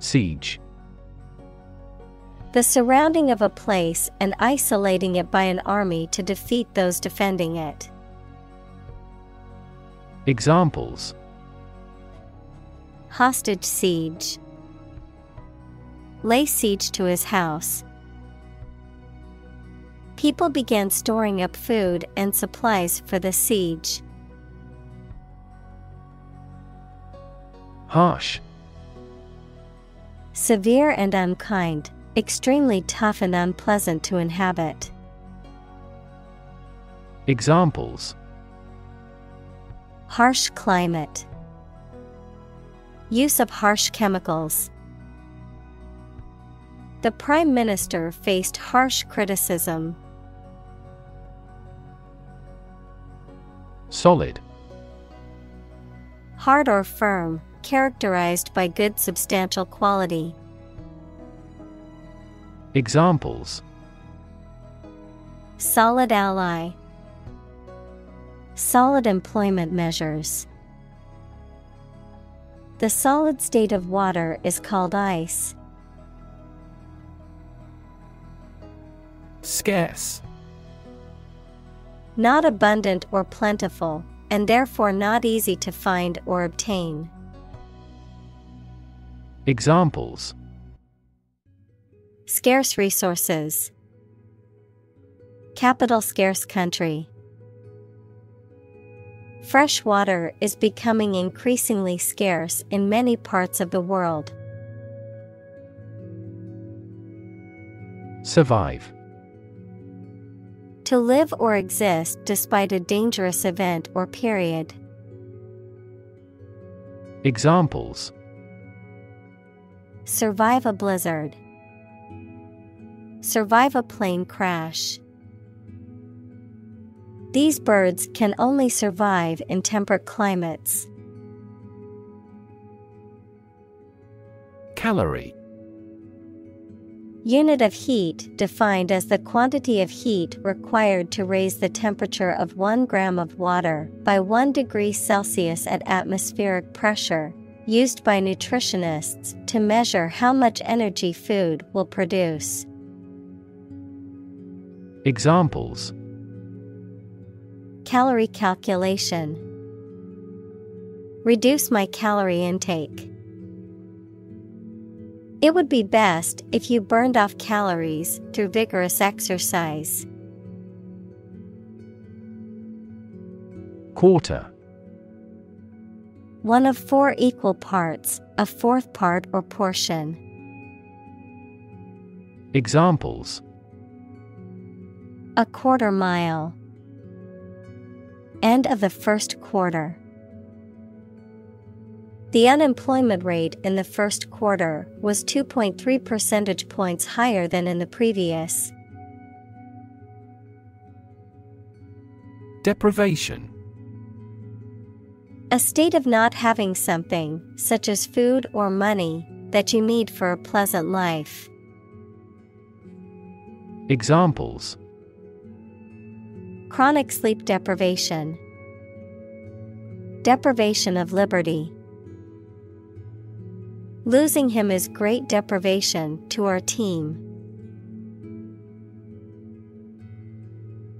Siege The surrounding of a place and isolating it by an army to defeat those defending it. Examples Hostage siege. Lay siege to his house. People began storing up food and supplies for the siege. Harsh Severe and unkind, extremely tough and unpleasant to inhabit. Examples Harsh climate. Use of harsh chemicals. The Prime Minister faced harsh criticism. Solid. Hard or firm, characterized by good substantial quality. Examples Solid ally, Solid employment measures. The solid state of water is called ice. Scarce. Not abundant or plentiful, and therefore not easy to find or obtain. Examples Scarce resources. Capital scarce country. Fresh water is becoming increasingly scarce in many parts of the world. Survive. To live or exist despite a dangerous event or period. Examples Survive a blizzard. Survive a plane crash. These birds can only survive in temperate climates. Calorie. Unit of heat defined as the quantity of heat required to raise the temperature of 1 gram of water by 1 degree Celsius at atmospheric pressure, used by nutritionists to measure how much energy food will produce. Examples Calorie calculation. Reduce my calorie intake. It would be best if you burned off calories through vigorous exercise. Quarter. One of four equal parts, a fourth part or portion. Examples A quarter mile. End of the first quarter. The unemployment rate in the first quarter was 2.3 percentage points higher than in the previous. Deprivation. A state of not having something, such as food or money, that you need for a pleasant life. Examples Chronic sleep deprivation, deprivation of liberty. Losing him is great deprivation to our team.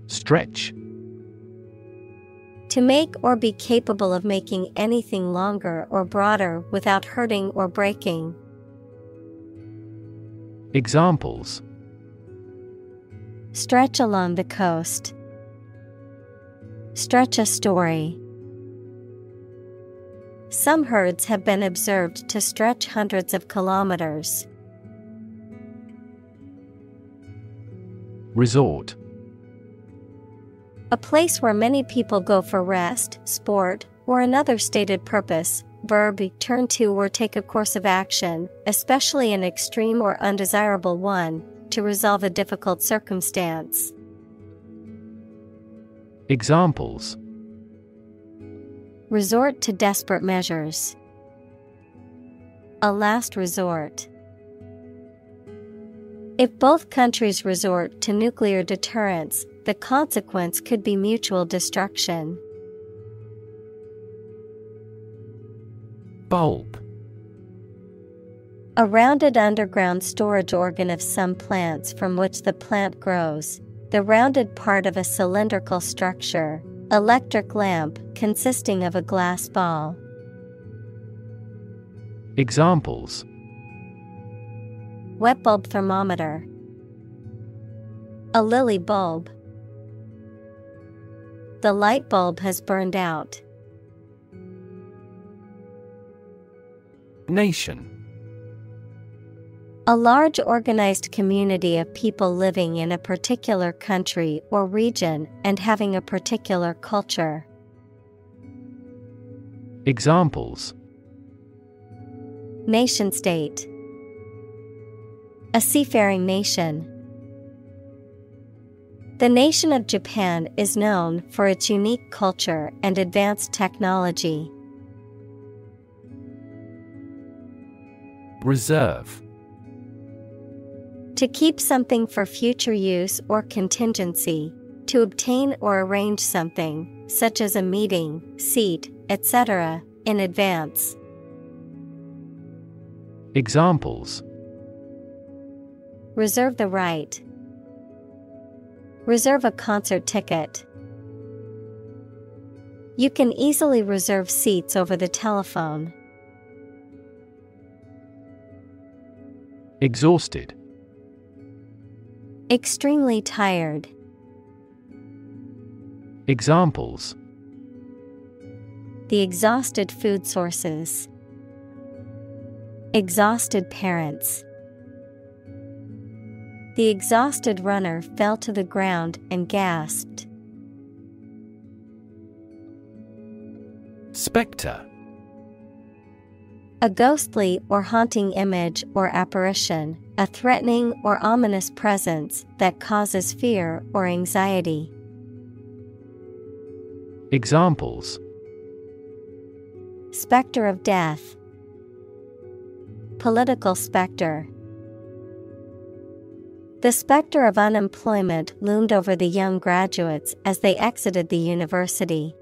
Stretch. To make or be capable of making anything longer or broader without hurting or breaking. Examples Stretch along the coast. Stretch a story. Some herds have been observed to stretch hundreds of kilometers. Resort. A place where many people go for rest, sport, or another stated purpose. Verb turn to or take a course of action, especially an extreme or undesirable one, to resolve a difficult circumstance. Examples Resort to desperate measures. A last resort. If both countries resort to nuclear deterrence, the consequence could be mutual destruction. Bulb. A rounded underground storage organ of some plants from which the plant grows, the rounded part of a cylindrical structure, electric lamp consisting of a glass ball. Examples Wet bulb thermometer. A lily bulb. The light bulb has burned out. Nation. A large organized community of people living in a particular country or region and having a particular culture. Examples Nation state. A seafaring nation. The nation of Japan is known for its unique culture and advanced technology. Reserve To keep something for future use or contingency, to obtain or arrange something, such as a meeting, seat, etc., in advance. Examples Reserve the right. Reserve a concert ticket. You can easily reserve seats over the telephone. Exhausted Extremely tired. Examples The exhausted food sources. Exhausted parents. The exhausted runner fell to the ground and gasped. Spectre A ghostly or haunting image or apparition, a threatening or ominous presence that causes fear or anxiety. Examples Spectre of death. Political spectre. The specter of unemployment loomed over the young graduates as they exited the university.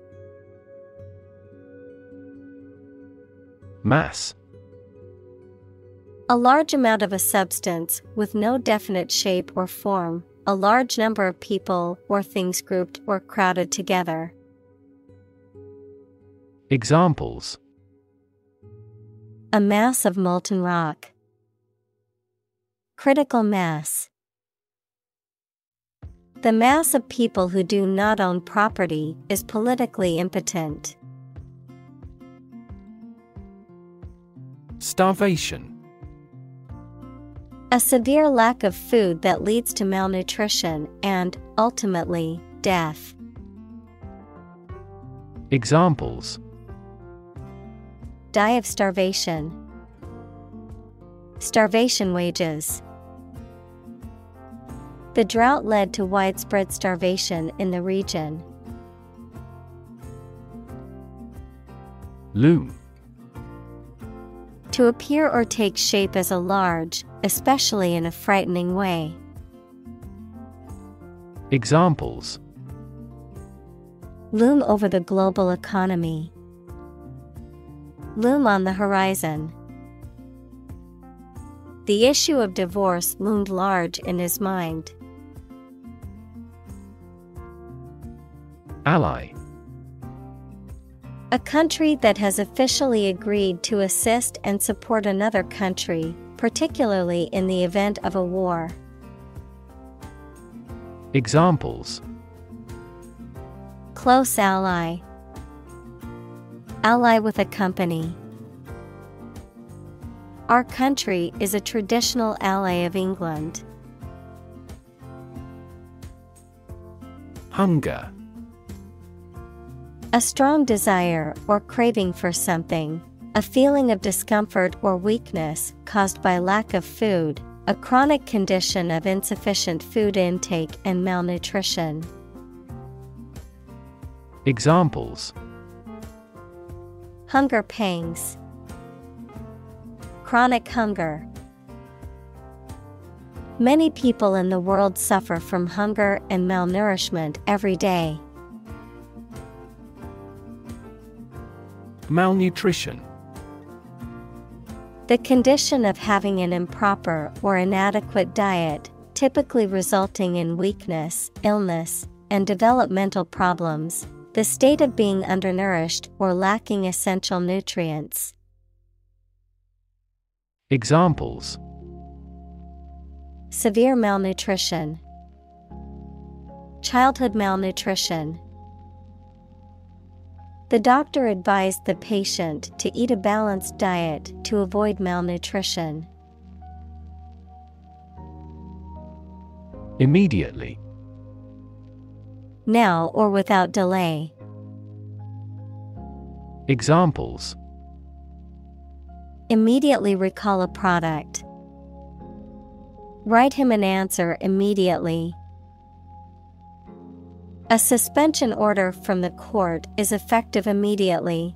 Mass A large amount of a substance with no definite shape or form, a large number of people or things grouped or crowded together. Examples A mass of molten rock. Critical mass. The mass of people who do not own property is politically impotent. Starvation A severe lack of food that leads to malnutrition and, ultimately, death. Examples Die of starvation. Starvation wages. The drought led to widespread starvation in the region. Loom To appear or take shape as a large, especially in a frightening way. Examples Loom over the global economy. Loom on the horizon. The issue of divorce loomed large in his mind. Ally A country that has officially agreed to assist and support another country, particularly in the event of a war. Examples Close ally. Ally with a company. Our country is a traditional ally of England. Hunger A strong desire or craving for something, a feeling of discomfort or weakness caused by lack of food, a chronic condition of insufficient food intake and malnutrition. Examples Hunger pangs. Chronic hunger. Many people in the world suffer from hunger and malnourishment every day. Malnutrition The condition of having an improper or inadequate diet, typically resulting in weakness, illness, and developmental problems, the state of being undernourished or lacking essential nutrients. Examples Severe malnutrition, Childhood malnutrition. The doctor advised the patient to eat a balanced diet to avoid malnutrition. Immediately Now or without delay. Examples Immediately recall a product. Write him an answer immediately. A suspension order from the court is effective immediately.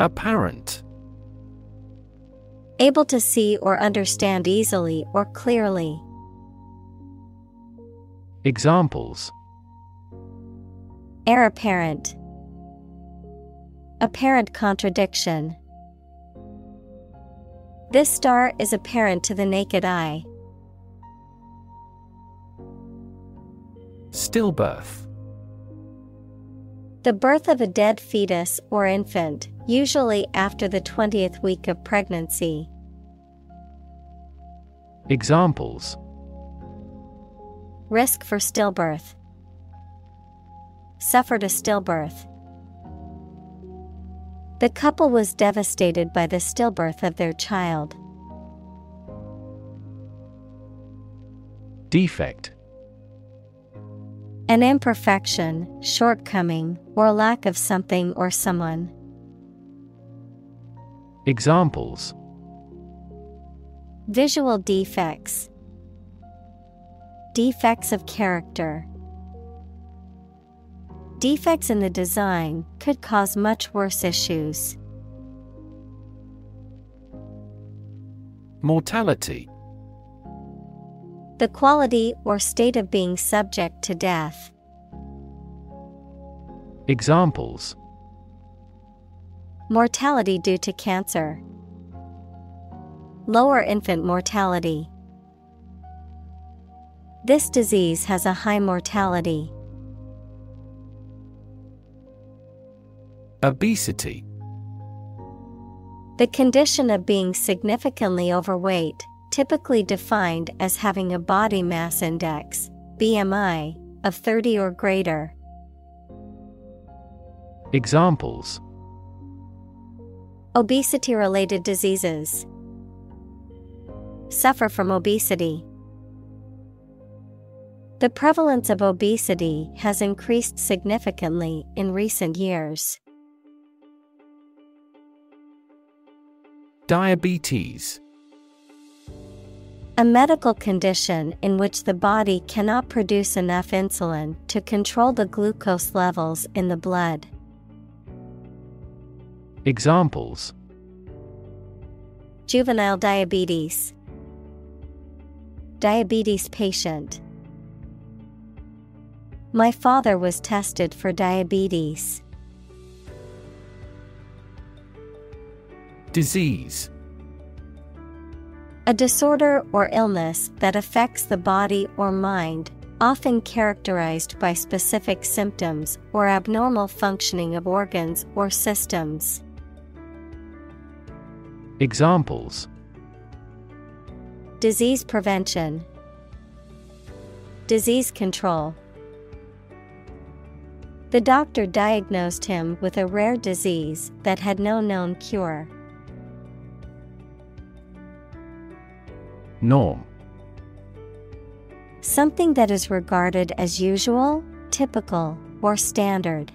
Apparent. Able to see or understand easily or clearly. Examples Heir apparent. Apparent contradiction. This star is apparent to the naked eye. Stillbirth. The birth of a dead fetus or infant, usually after the 20th week of pregnancy. Examples Risk for stillbirth. Suffered a stillbirth. The couple was devastated by the stillbirth of their child. Defect. An imperfection, shortcoming, or lack of something or someone. Examples Visual defects, defects of character. Defects in the design could cause much worse issues. Mortality. The quality or state of being subject to death. Examples Mortality due to cancer. Lower infant mortality. This disease has a high mortality. Obesity. The condition of being significantly overweight, typically defined as having a body mass index, BMI, of 30 or greater. Examples Obesity related diseases. Suffer from obesity. The prevalence of obesity has increased significantly in recent years. Diabetes. A medical condition in which the body cannot produce enough insulin to control the glucose levels in the blood. Examples Juvenile diabetes. Diabetes patient. My father was tested for diabetes. Disease. A disorder or illness that affects the body or mind, often characterized by specific symptoms or abnormal functioning of organs or systems. Examples Disease prevention, Disease control. The doctor diagnosed him with a rare disease that had no known cure. Norm. Something that is regarded as usual, typical, or standard.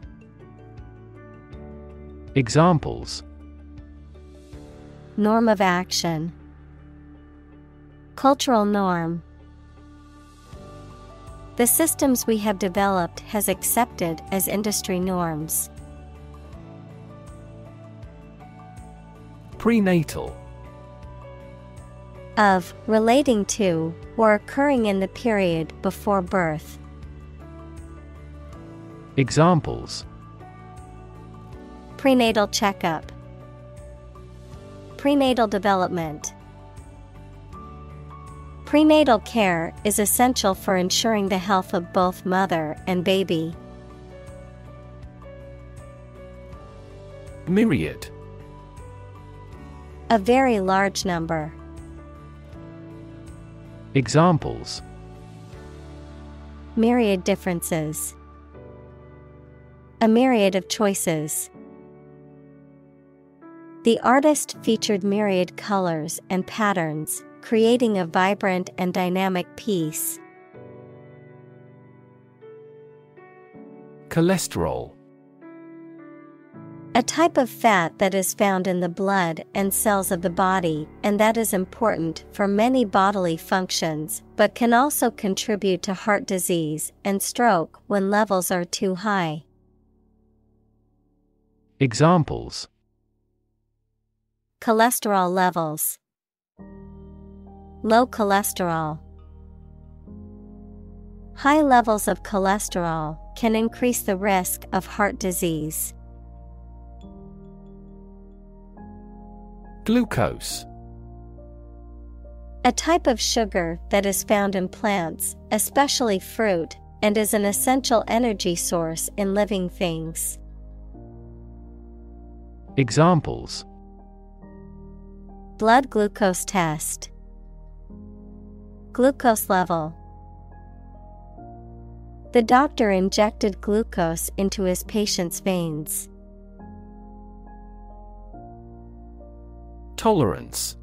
Examples Norm of action. Cultural norm. The systems we have developed has accepted as industry norms. Prenatal. Of, relating to, or occurring in the period before birth. Examples Prenatal checkup. Prenatal development. Prenatal care is essential for ensuring the health of both mother and baby. Myriad. A very large number. Examples Myriad differences. A myriad of choices. The artist featured myriad colors and patterns, creating a vibrant and dynamic piece. Cholesterol. A type of fat that is found in the blood and cells of the body and that is important for many bodily functions, but can also contribute to heart disease and stroke when levels are too high. Examples Cholesterol levels, Low cholesterol. High levels of cholesterol can increase the risk of heart disease. Glucose A type of sugar that is found in plants, especially fruit, and is an essential energy source in living things. Examples Blood glucose test, Glucose level. The doctor injected glucose into his patient's veins. Tolerance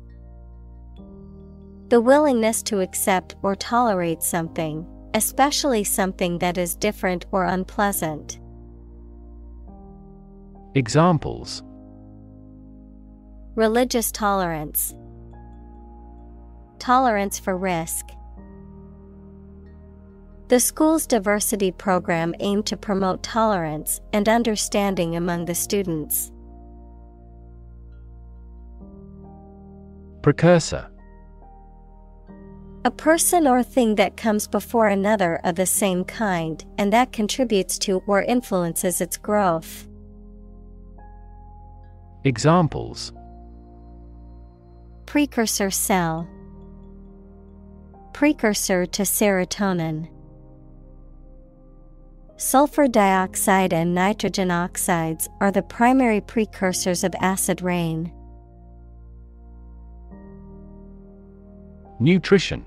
The willingness to accept or tolerate something, especially something that is different or unpleasant. Examples Religious tolerance, Tolerance for risk. The school's diversity program aimed to promote tolerance and understanding among the students. Precursor A person or thing that comes before another of the same kind and that contributes to or influences its growth. Examples Precursor cell, Precursor to serotonin. Sulfur dioxide and nitrogen oxides are the primary precursors of acid rain. Nutrition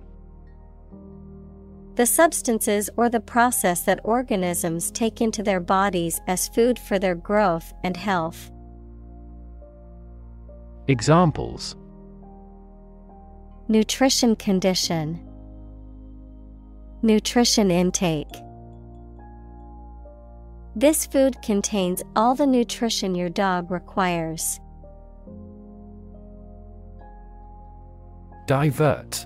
The substances or the process that organisms take into their bodies as food for their growth and health. Examples Nutrition condition, Nutrition intake. This food contains all the nutrition your dog requires. Divert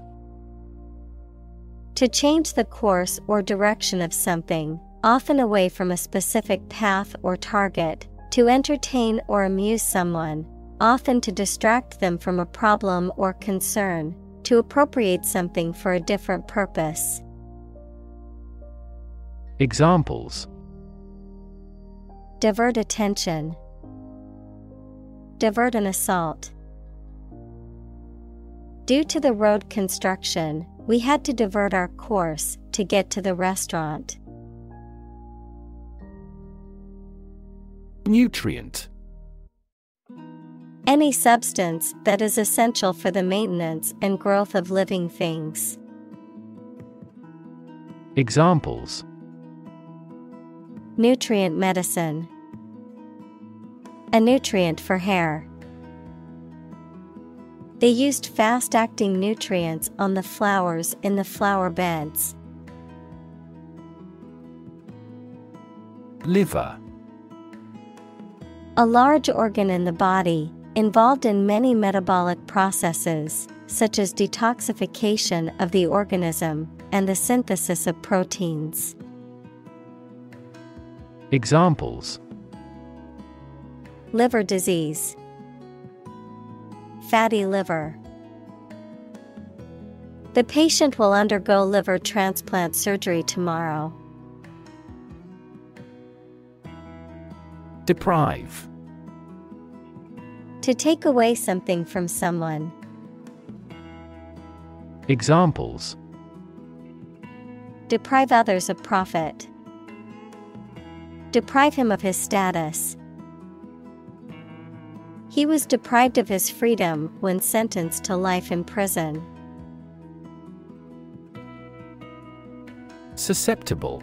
To change the course or direction of something, often away from a specific path or target, to entertain or amuse someone, often to distract them from a problem or concern, to appropriate something for a different purpose. Examples Divert attention, Divert an assault. Due to the road construction, we had to divert our course to get to the restaurant. Nutrient Any substance that is essential for the maintenance and growth of living things. Examples Nutrient medicine, a nutrient for hair. They used fast acting nutrients on the flowers in the flower beds. Liver A large organ in the body, involved in many metabolic processes, such as detoxification of the organism and the synthesis of proteins. Examples Liver disease, fatty liver. The patient will undergo liver transplant surgery tomorrow. Deprive To take away something from someone. Examples Deprive others of profit. Deprive him of his status. He was deprived of his freedom when sentenced to life in prison. Susceptible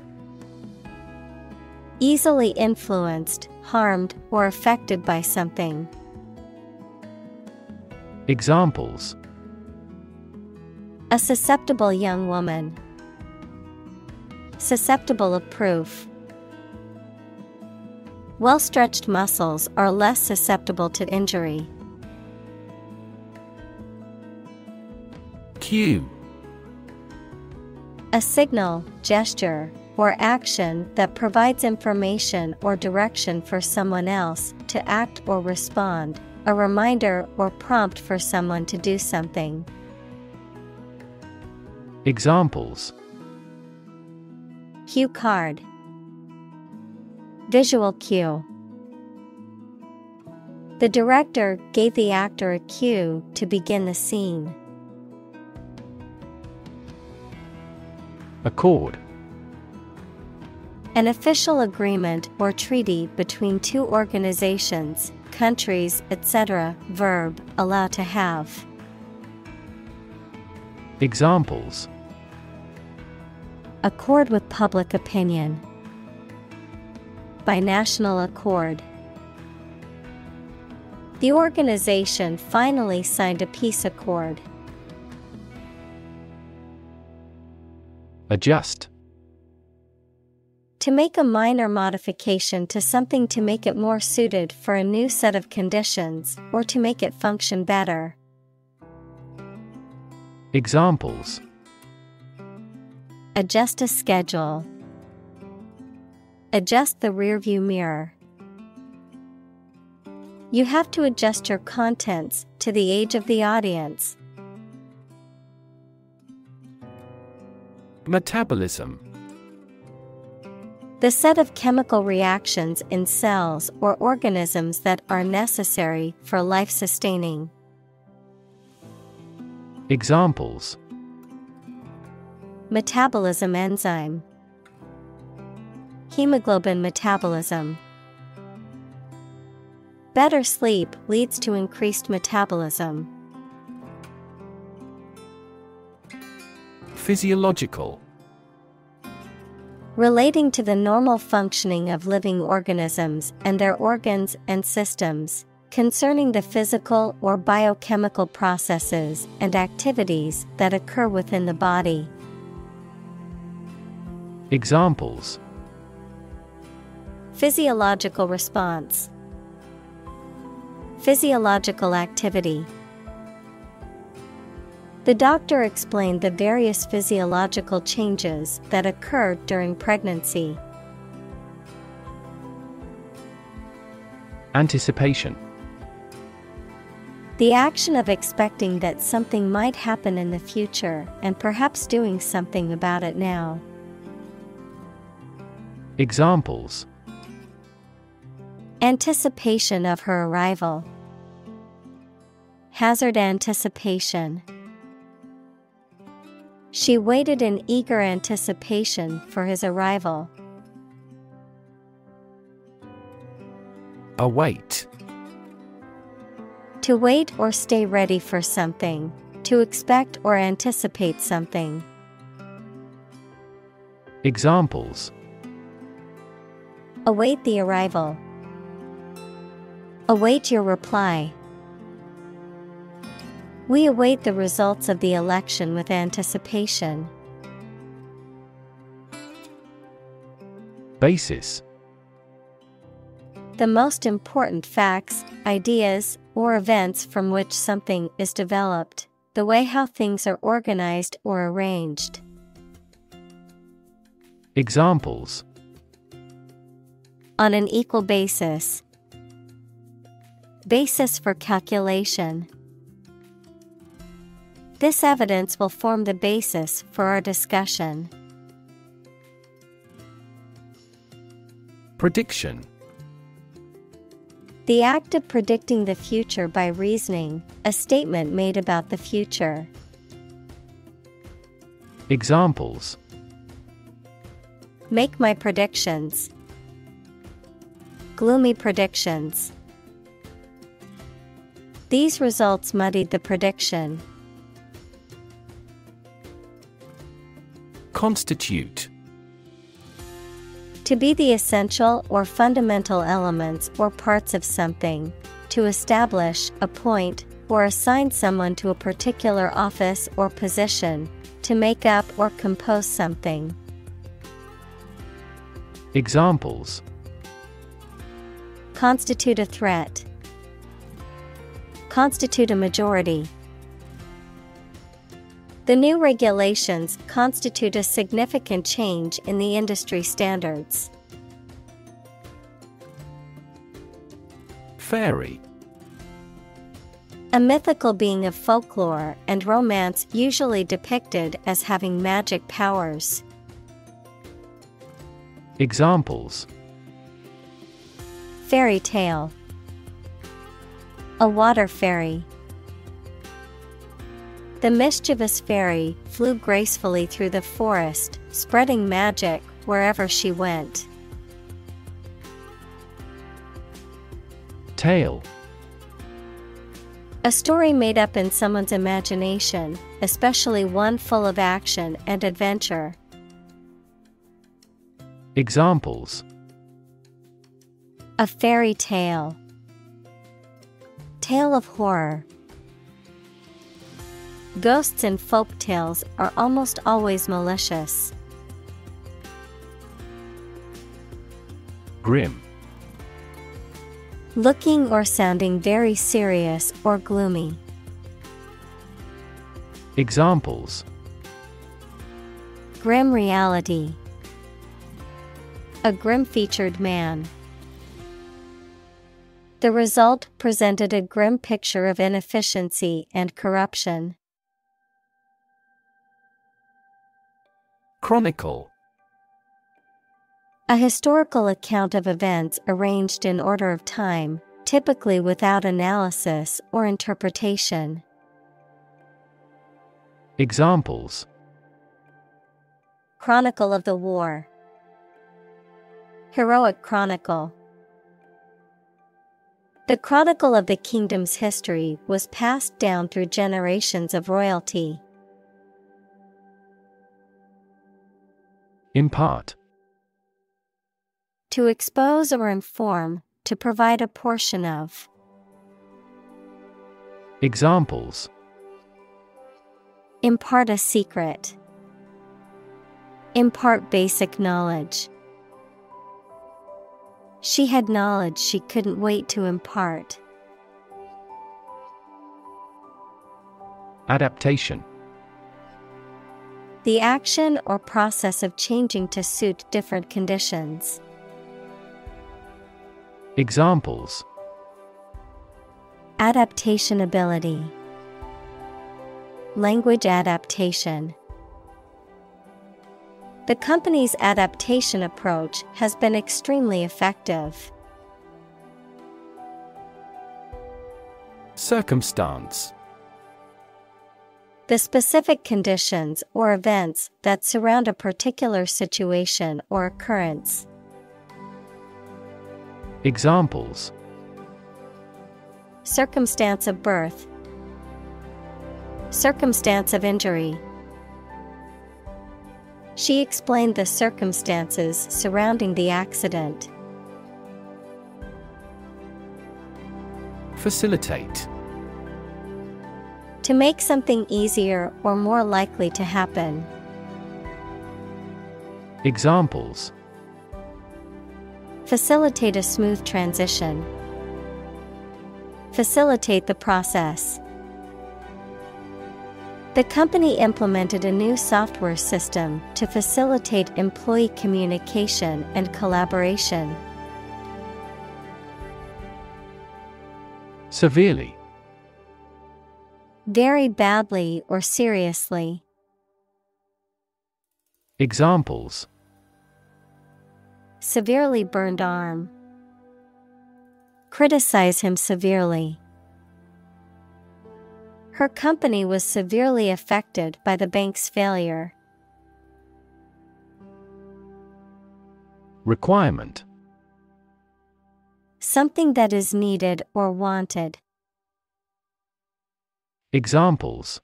Easily influenced, harmed, or affected by something. Examples A susceptible young woman. Susceptible of proof. Well stretched muscles are less susceptible to injury. Cue A signal, gesture, or action that provides information or direction for someone else to act or respond, a reminder or prompt for someone to do something. Examples Cue card, Visual cue. The director gave the actor a cue to begin the scene. Accord An official agreement or treaty between two organizations, countries, etc. Verb, allow to have. Examples Accord with public opinion. By national accord. The organization finally signed a peace accord. Adjust To make a minor modification to something to make it more suited for a new set of conditions or to make it function better. Examples Adjust a schedule. Adjust the rearview mirror. You have to adjust your contents to the age of the audience. Metabolism The set of chemical reactions in cells or organisms that are necessary for life sustaining. Examples Metabolism enzyme, Hemoglobin metabolism. Better sleep leads to increased metabolism. Physiological Relating to the normal functioning of living organisms and their organs and systems, concerning the physical or biochemical processes and activities that occur within the body. Examples Physiological response, Physiological activity. The doctor explained the various physiological changes that occur during pregnancy. Anticipation The action of expecting that something might happen in the future and perhaps doing something about it now. Examples Anticipation of her arrival. Hazard anticipation. She waited in eager anticipation for his arrival. Await To wait or stay ready for something, to expect or anticipate something. Examples Await the arrival. Await your reply. We await the results of the election with anticipation. Basis The most important facts, ideas, or events from which something is developed, the way how things are organized or arranged. Examples On an equal basis. Basis for calculation. This evidence will form the basis for our discussion. Prediction The act of predicting the future by reasoning, a statement made about the future. Examples Make my predictions. Gloomy predictions. These results muddied the prediction. Constitute To be the essential or fundamental elements or parts of something, to establish, appoint, or assign someone to a particular office or position, to make up or compose something. Examples Constitute a threat. Constitute a majority. The new regulations constitute a significant change in the industry standards. Fairy A mythical being of folklore and romance usually depicted as having magic powers. Examples Fairy tale A water fairy the mischievous fairy flew gracefully through the forest, spreading magic wherever she went. Tale A story made up in someone's imagination, especially one full of action and adventure. Examples A fairy tale, Tale of horror. Ghosts in folk tales are almost always malicious. Grim Looking or sounding very serious or gloomy. Examples Grim reality. A grim featured man. The result presented a grim picture of inefficiency and corruption. Chronicle A historical account of events arranged in order of time, typically without analysis or interpretation. Examples Chronicle of the War Heroic Chronicle The chronicle of the kingdom's history was passed down through generations of royalty. Impart To expose or inform, to provide a portion of. Examples Impart a secret. Impart basic knowledge. She had knowledge she couldn't wait to impart. Adaptation The action or process of changing to suit different conditions. Examples Adaptation ability. Language adaptation. The company's adaptation approach has been extremely effective. Circumstance The specific conditions or events that surround a particular situation or occurrence. Examples Circumstance of birth. Circumstance of injury. She explained the circumstances surrounding the accident. Facilitate To make something easier or more likely to happen. Examples Facilitate a smooth transition. Facilitate the process. The company implemented a new software system to facilitate employee communication and collaboration. Severely Very badly or seriously. Examples Severely burned arm. Criticize him severely. Her company was severely affected by the bank's failure. Requirement Something that is needed or wanted. Examples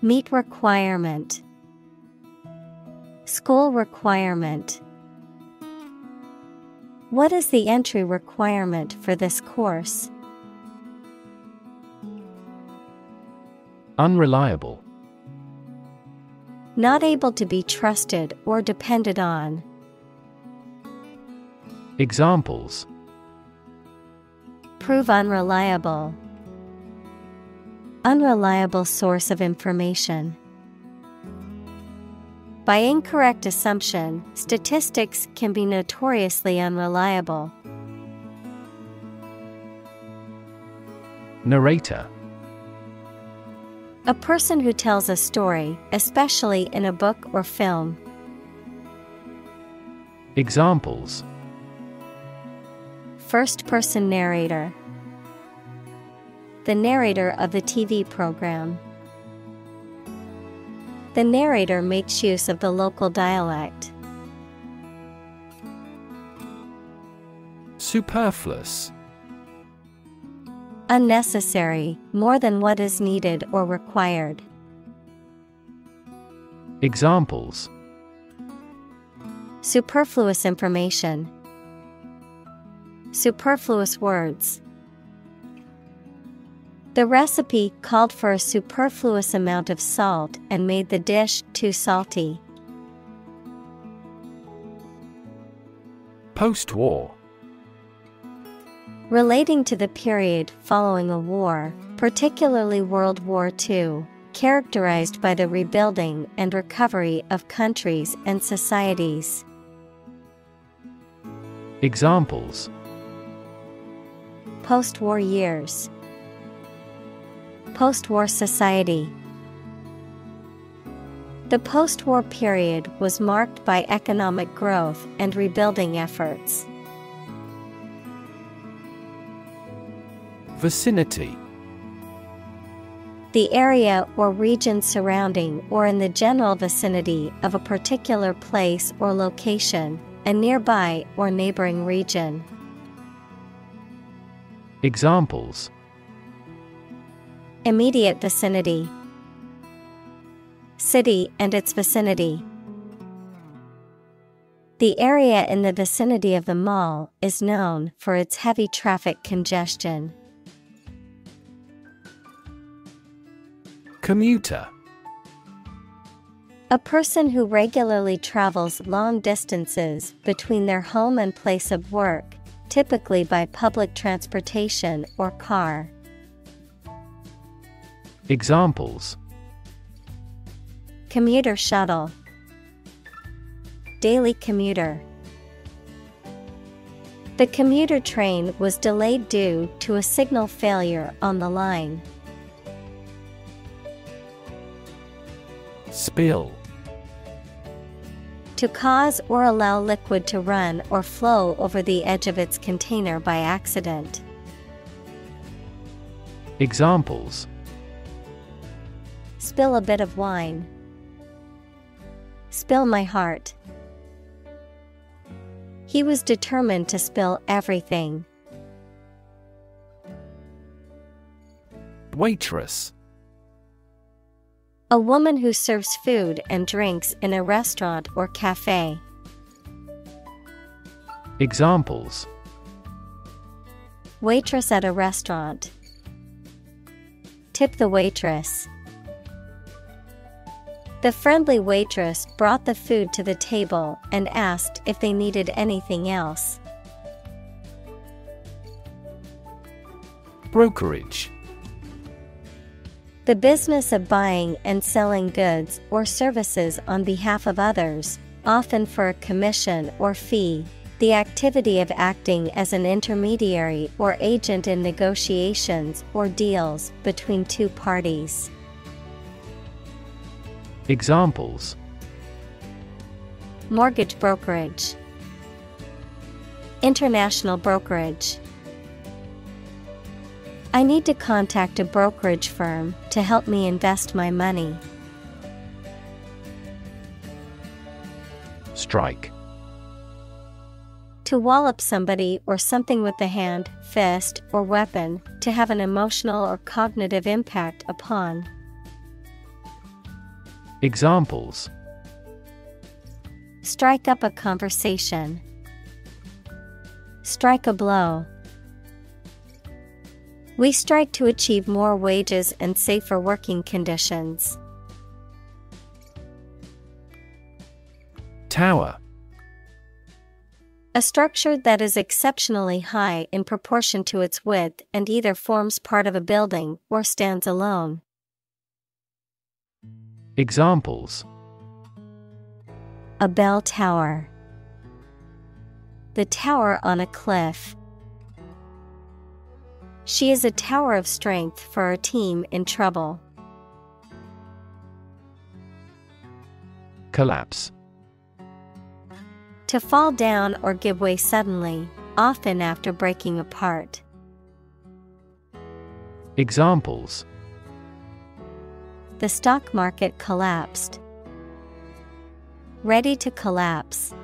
Meet requirement. School requirement. What is the entry requirement for this course? Unreliable Not able to be trusted or depended on. Examples Prove unreliable. Unreliable source of information. By incorrect assumption, statistics can be notoriously unreliable. Narrator A person who tells a story, especially in a book or film. Examples First person narrator. The narrator of the TV program. The narrator makes use of the local dialect. Superfluous Unnecessary, more than what is needed or required. Examples Superfluous information. Superfluous words. The recipe called for a superfluous amount of salt and made the dish too salty. Post war Relating to the period following a war, particularly World War II, characterized by the rebuilding and recovery of countries and societies. Examples Post war years. Post war society. The post war period was marked by economic growth and rebuilding efforts. Vicinity The area or region surrounding or in the general vicinity of a particular place or location, a nearby or neighboring region. Examples Immediate vicinity, City and its vicinity. The area in the vicinity of the mall is known for its heavy traffic congestion. Commuter A person who regularly travels long distances between their home and place of work, typically by public transportation or car. Examples Commuter shuttle, Daily commuter. The commuter train was delayed due to a signal failure on the line. Spill To cause or allow liquid to run or flow over the edge of its container by accident. Examples Spill a bit of wine. Spill my heart. He was determined to spill everything. Waitress A woman who serves food and drinks in a restaurant or cafe. Examples Waitress at a restaurant. Tip the waitress. The friendly waitress brought the food to the table and asked if they needed anything else. Brokerage The business of buying and selling goods or services on behalf of others, often for a commission or fee. The activity of acting as an intermediary or agent in negotiations or deals between two parties. Examples Mortgage brokerage, International brokerage. I need to contact a brokerage firm to help me invest my money. Strike To wallop somebody or something with the hand, fist, or weapon, to have an emotional or cognitive impact upon. Examples Strike up a conversation. Strike a blow. We strike to achieve more wages and safer working conditions. Tower A structure that is exceptionally high in proportion to its width and either forms part of a building or stands alone. Examples A bell tower. The tower on a cliff. She is a tower of strength for our team in trouble. Collapse To fall down or give way suddenly, often after breaking apart. Examples The stock market collapsed. Ready to collapse.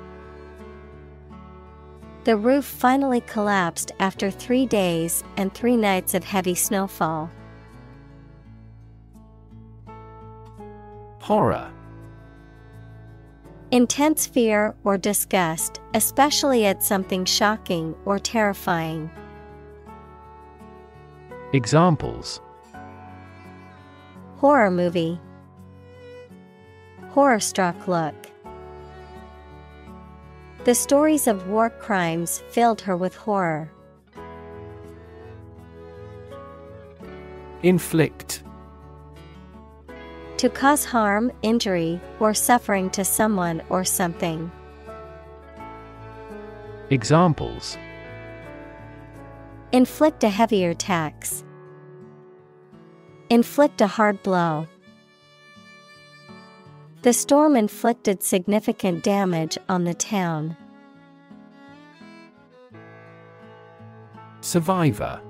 The roof finally collapsed after three days and three nights of heavy snowfall. Horror Intense fear or disgust, especially at something shocking or terrifying. Examples Horror movie. Horror struck look. The stories of war crimes filled her with horror. Inflict To cause harm, injury, or suffering to someone or something. Examples Inflict a heavier tax. Inflict a hard blow. The storm inflicted significant damage on the town. Survivor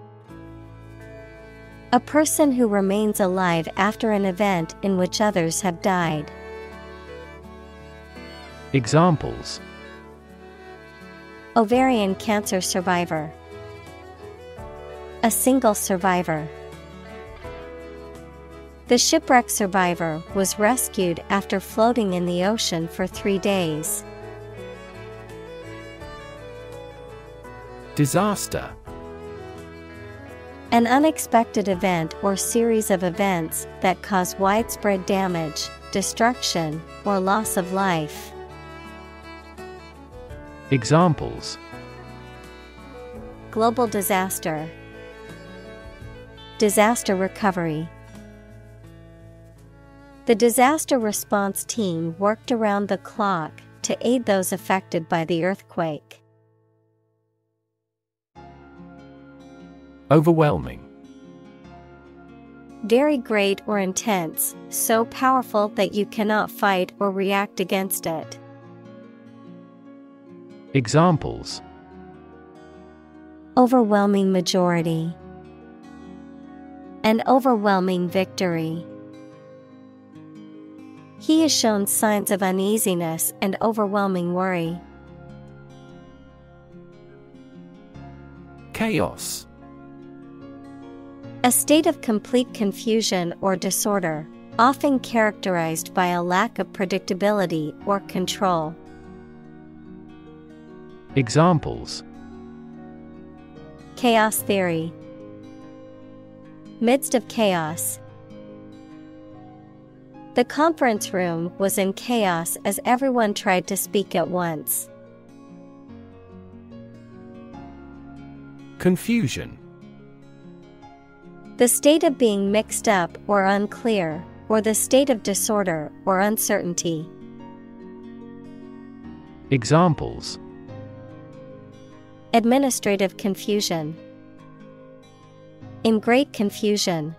A person who remains alive after an event in which others have died. Examples Ovarian cancer survivor. A single survivor. The shipwreck survivor was rescued after floating in the ocean for three days. Disaster An unexpected event or series of events that cause widespread damage, destruction, or loss of life. Examples Global disaster, Disaster recovery. The disaster response team worked around the clock to aid those affected by the earthquake. Overwhelming Very great or intense, so powerful that you cannot fight or react against it. Examples Overwhelming majority. An overwhelming victory. He has shown signs of uneasiness and overwhelming worry. Chaos A state of complete confusion or disorder, often characterized by a lack of predictability or control. Examples Chaos theory. Midst of chaos. The conference room was in chaos as everyone tried to speak at once. Confusion The state of being mixed up or unclear, or the state of disorder or uncertainty. Examples Administrative confusion. In great confusion.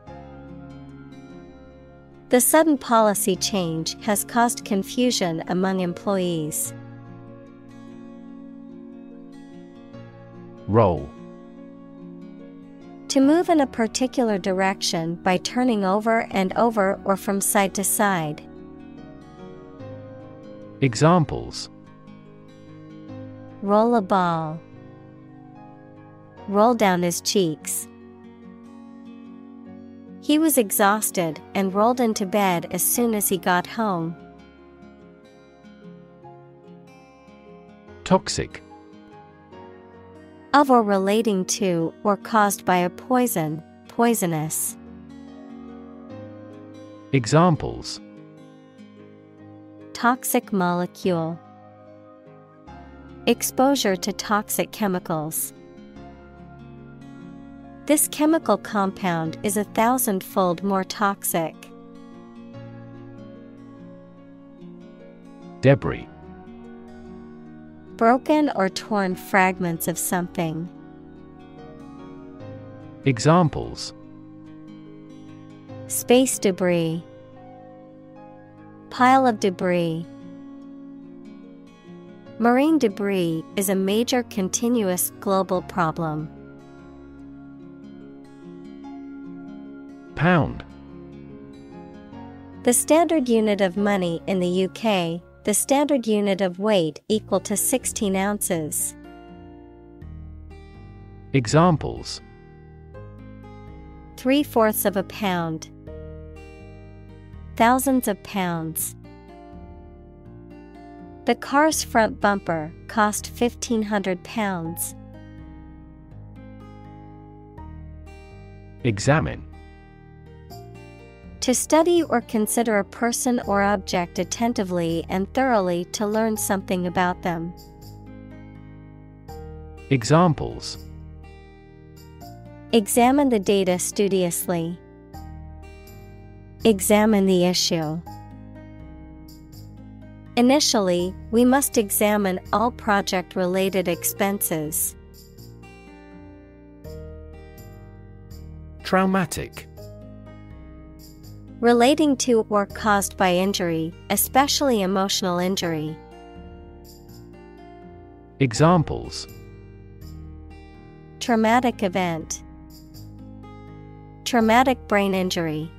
The sudden policy change has caused confusion among employees. Roll To move in a particular direction by turning over and over or from side to side. Examples Roll a ball. Roll down his cheeks. He was exhausted and rolled into bed as soon as he got home. Toxic Of or relating to or caused by a poison, poisonous. Examples Toxic molecule. Exposure to toxic chemicals. This chemical compound is a thousandfold more toxic. Debris. Broken or torn fragments of something. Examples Space debris. Pile of debris. Marine debris is a major continuous global problem. Pound. The standard unit of money in the UK, the standard unit of weight equal to 16 ounces. Examples Three fourths of a pound. Thousands of pounds. The car's front bumper cost £1,500. Examine. To study or consider a person or object attentively and thoroughly to learn something about them. Examples Examine the data studiously. Examine the issue. Initially, we must examine all project related expenses. Traumatic. Relating to or caused by injury, especially emotional injury. Examples Traumatic event. Traumatic brain injury.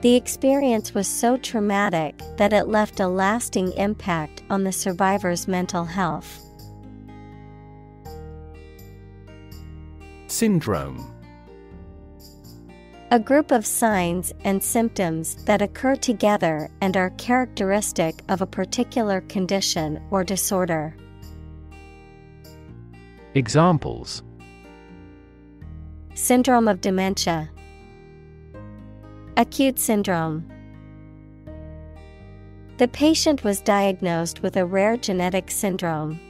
The experience was so traumatic that it left a lasting impact on the survivor's mental health. Syndrome. A group of signs and symptoms that occur together and are characteristic of a particular condition or disorder. Examples Syndrome of dementia, Acute syndrome. The patient was diagnosed with a rare genetic syndrome.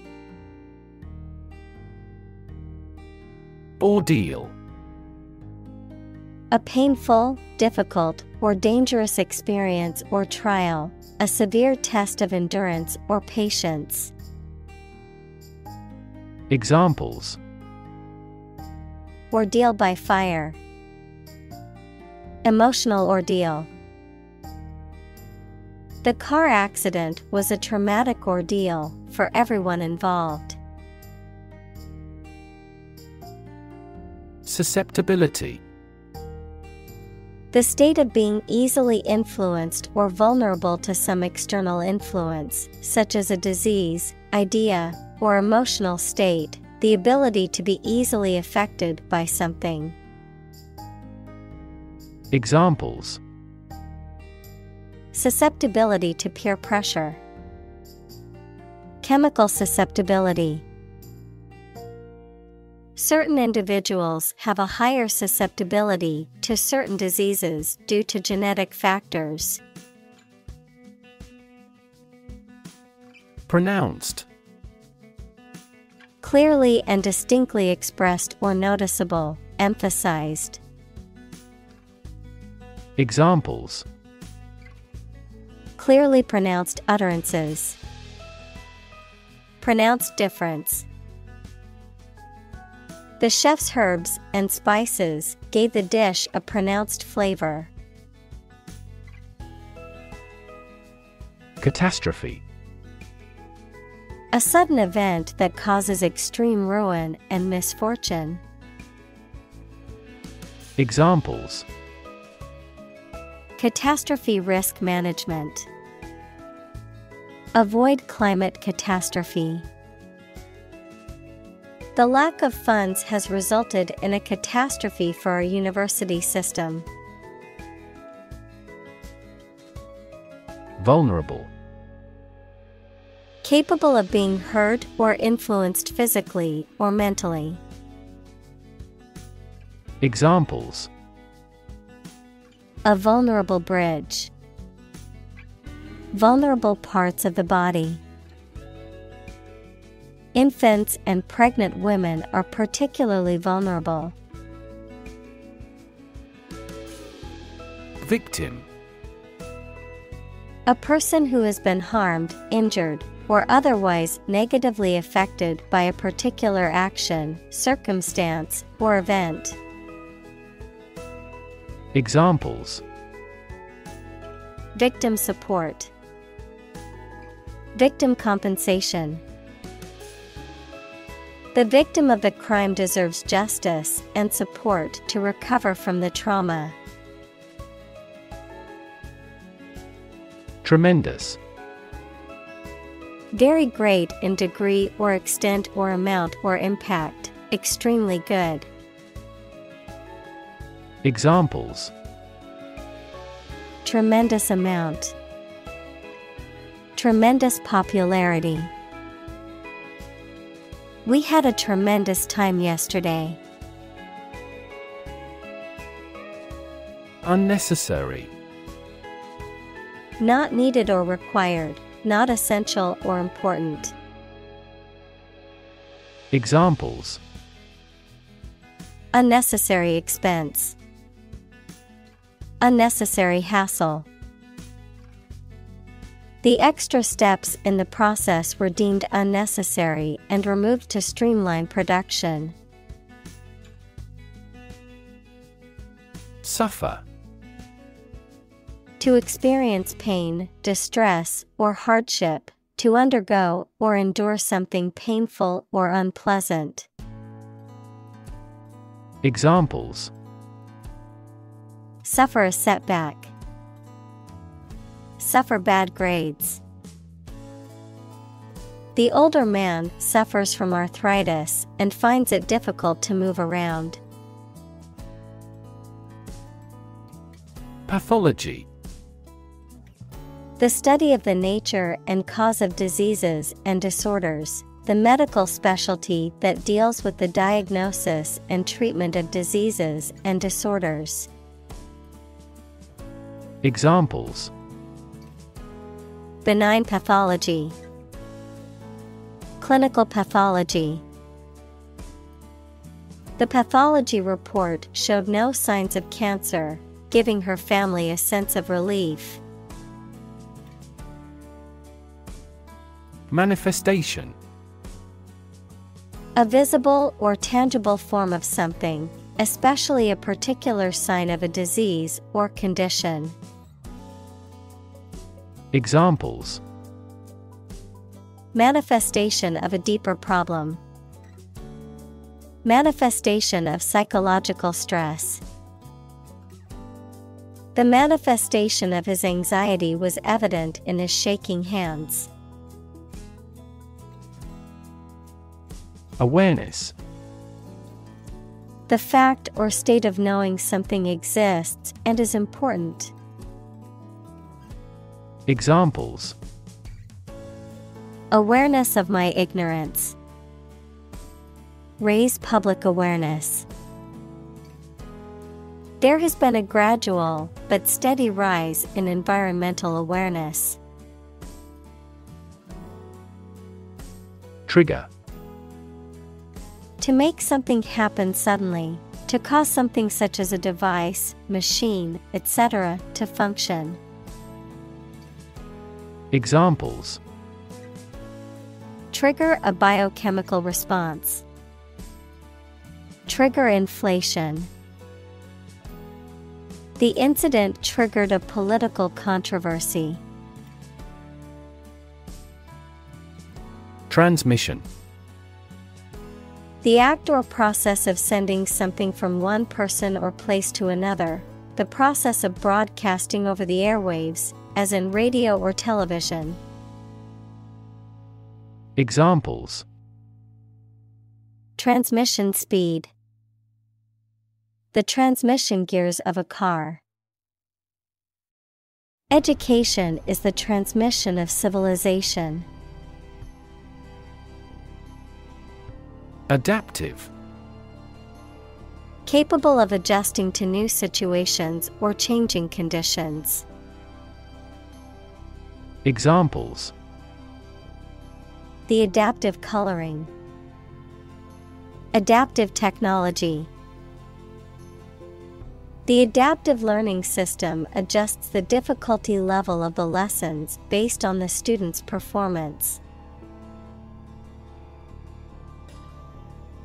Ordeal. A painful, difficult, or dangerous experience or trial, a severe test of endurance or patience. Examples Ordeal by fire, Emotional ordeal. The car accident was a traumatic ordeal for everyone involved. Susceptibility. The state of being easily influenced or vulnerable to some external influence, such as a disease, idea, or emotional state, the ability to be easily affected by something. Examples Susceptibility to peer pressure, Chemical susceptibility. Certain individuals have a higher susceptibility to certain diseases due to genetic factors. Pronounced. Clearly and distinctly expressed or noticeable, emphasized. Examples Clearly pronounced utterances. Pronounced difference. The chef's herbs and spices gave the dish a pronounced flavor. Catastrophe. A sudden event that causes extreme ruin and misfortune. Examples Catastrophe risk management. Avoid climate catastrophe. The lack of funds has resulted in a catastrophe for our university system. Vulnerable. Capable of being hurt or influenced physically or mentally. Examples A vulnerable bridge. Vulnerable parts of the body. Infants and pregnant women are particularly vulnerable. Victim A person who has been harmed, injured, or otherwise negatively affected by a particular action, circumstance, or event. Examples Victim support, Victim compensation. The victim of the crime deserves justice and support to recover from the trauma. Tremendous Very great in degree or extent or amount or impact, extremely good. Examples Tremendous amount. Tremendous popularity. We had a tremendous time yesterday. Unnecessary Not needed or required, not essential or important. Examples Unnecessary expense. Unnecessary hassle. The extra steps in the process were deemed unnecessary and removed to streamline production. Suffer To experience pain, distress, or hardship, to undergo or endure something painful or unpleasant. Examples Suffer a setback. Suffer bad grades. The older man suffers from arthritis and finds it difficult to move around. Pathology The study of the nature and cause of diseases and disorders, the medical specialty that deals with the diagnosis and treatment of diseases and disorders. Examples Benign pathology, Clinical pathology. The pathology report showed no signs of cancer, giving her family a sense of relief. Manifestation A visible or tangible form of something, especially a particular sign of a disease or condition. Examples Manifestation of a deeper problem. Manifestation of psychological stress. The manifestation of his anxiety was evident in his shaking hands. Awareness The fact or state of knowing something exists and is important. Examples Awareness of my ignorance. Raise public awareness. There has been a gradual but steady rise in environmental awareness. Trigger To make something happen suddenly, to cause something such as a device, machine, etc., to function. Examples Trigger a biochemical response. Trigger inflation. The incident triggered a political controversy. Transmission The act or process of sending something from one person or place to another, the process of broadcasting over the airwaves, as in radio or television. Examples Transmission speed. The transmission gears of a car. Education is the transmission of civilization. Adaptive Capable of adjusting to new situations or changing conditions. Examples The adaptive coloring. Adaptive technology. The adaptive learning system adjusts the difficulty level of the lessons based on the student's performance.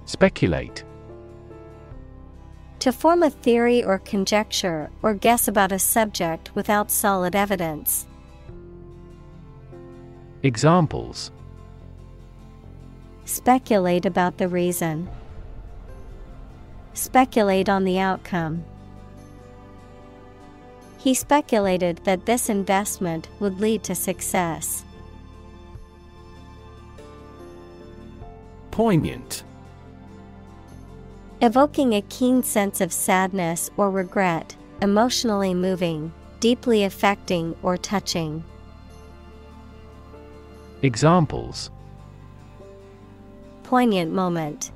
Speculate. To form a theory or conjecture or guess about a subject without solid evidence. Examples Speculate about the reason. Speculate on the outcome. He speculated that this investment would lead to success. Poignant. Evoking a keen sense of sadness or regret, emotionally moving, deeply affecting or touching. Examples Poignant moment.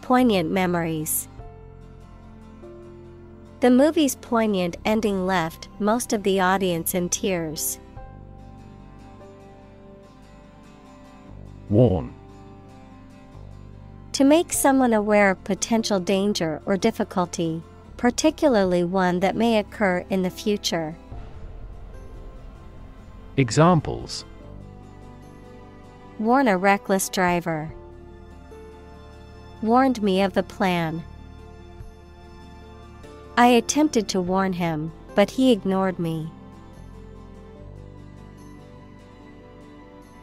Poignant memories. The movie's poignant ending left most of the audience in tears. Warn. To make someone aware of potential danger or difficulty, particularly one that may occur in the future. Examples Warn a reckless driver. Warned me of the plan. I attempted to warn him, but he ignored me.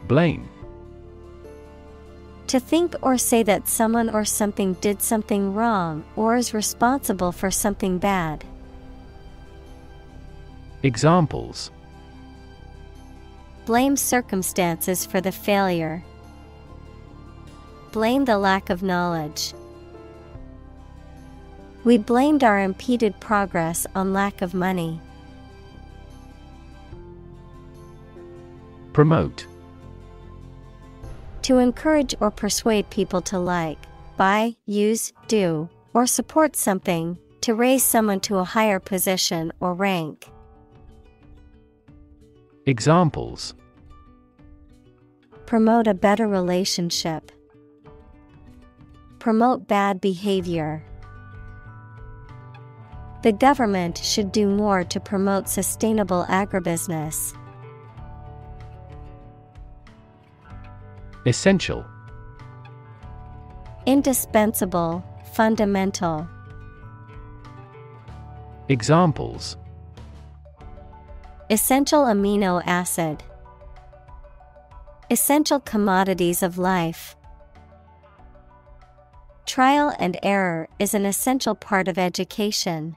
Blame. To think or say that someone or something did something wrong or is responsible for something bad. Examples Blame circumstances for the failure. Blame the lack of knowledge. We blamed our impeded progress on lack of money. Promote. To encourage or persuade people to like, buy, use, do, or support something, to raise someone to a higher position or rank. Examples Promote a better relationship. Promote bad behavior. The government should do more to promote sustainable agribusiness. Essential. Indispensable, fundamental. Examples Essential amino acid. Essential commodities of life. Trial and error is an essential part of education.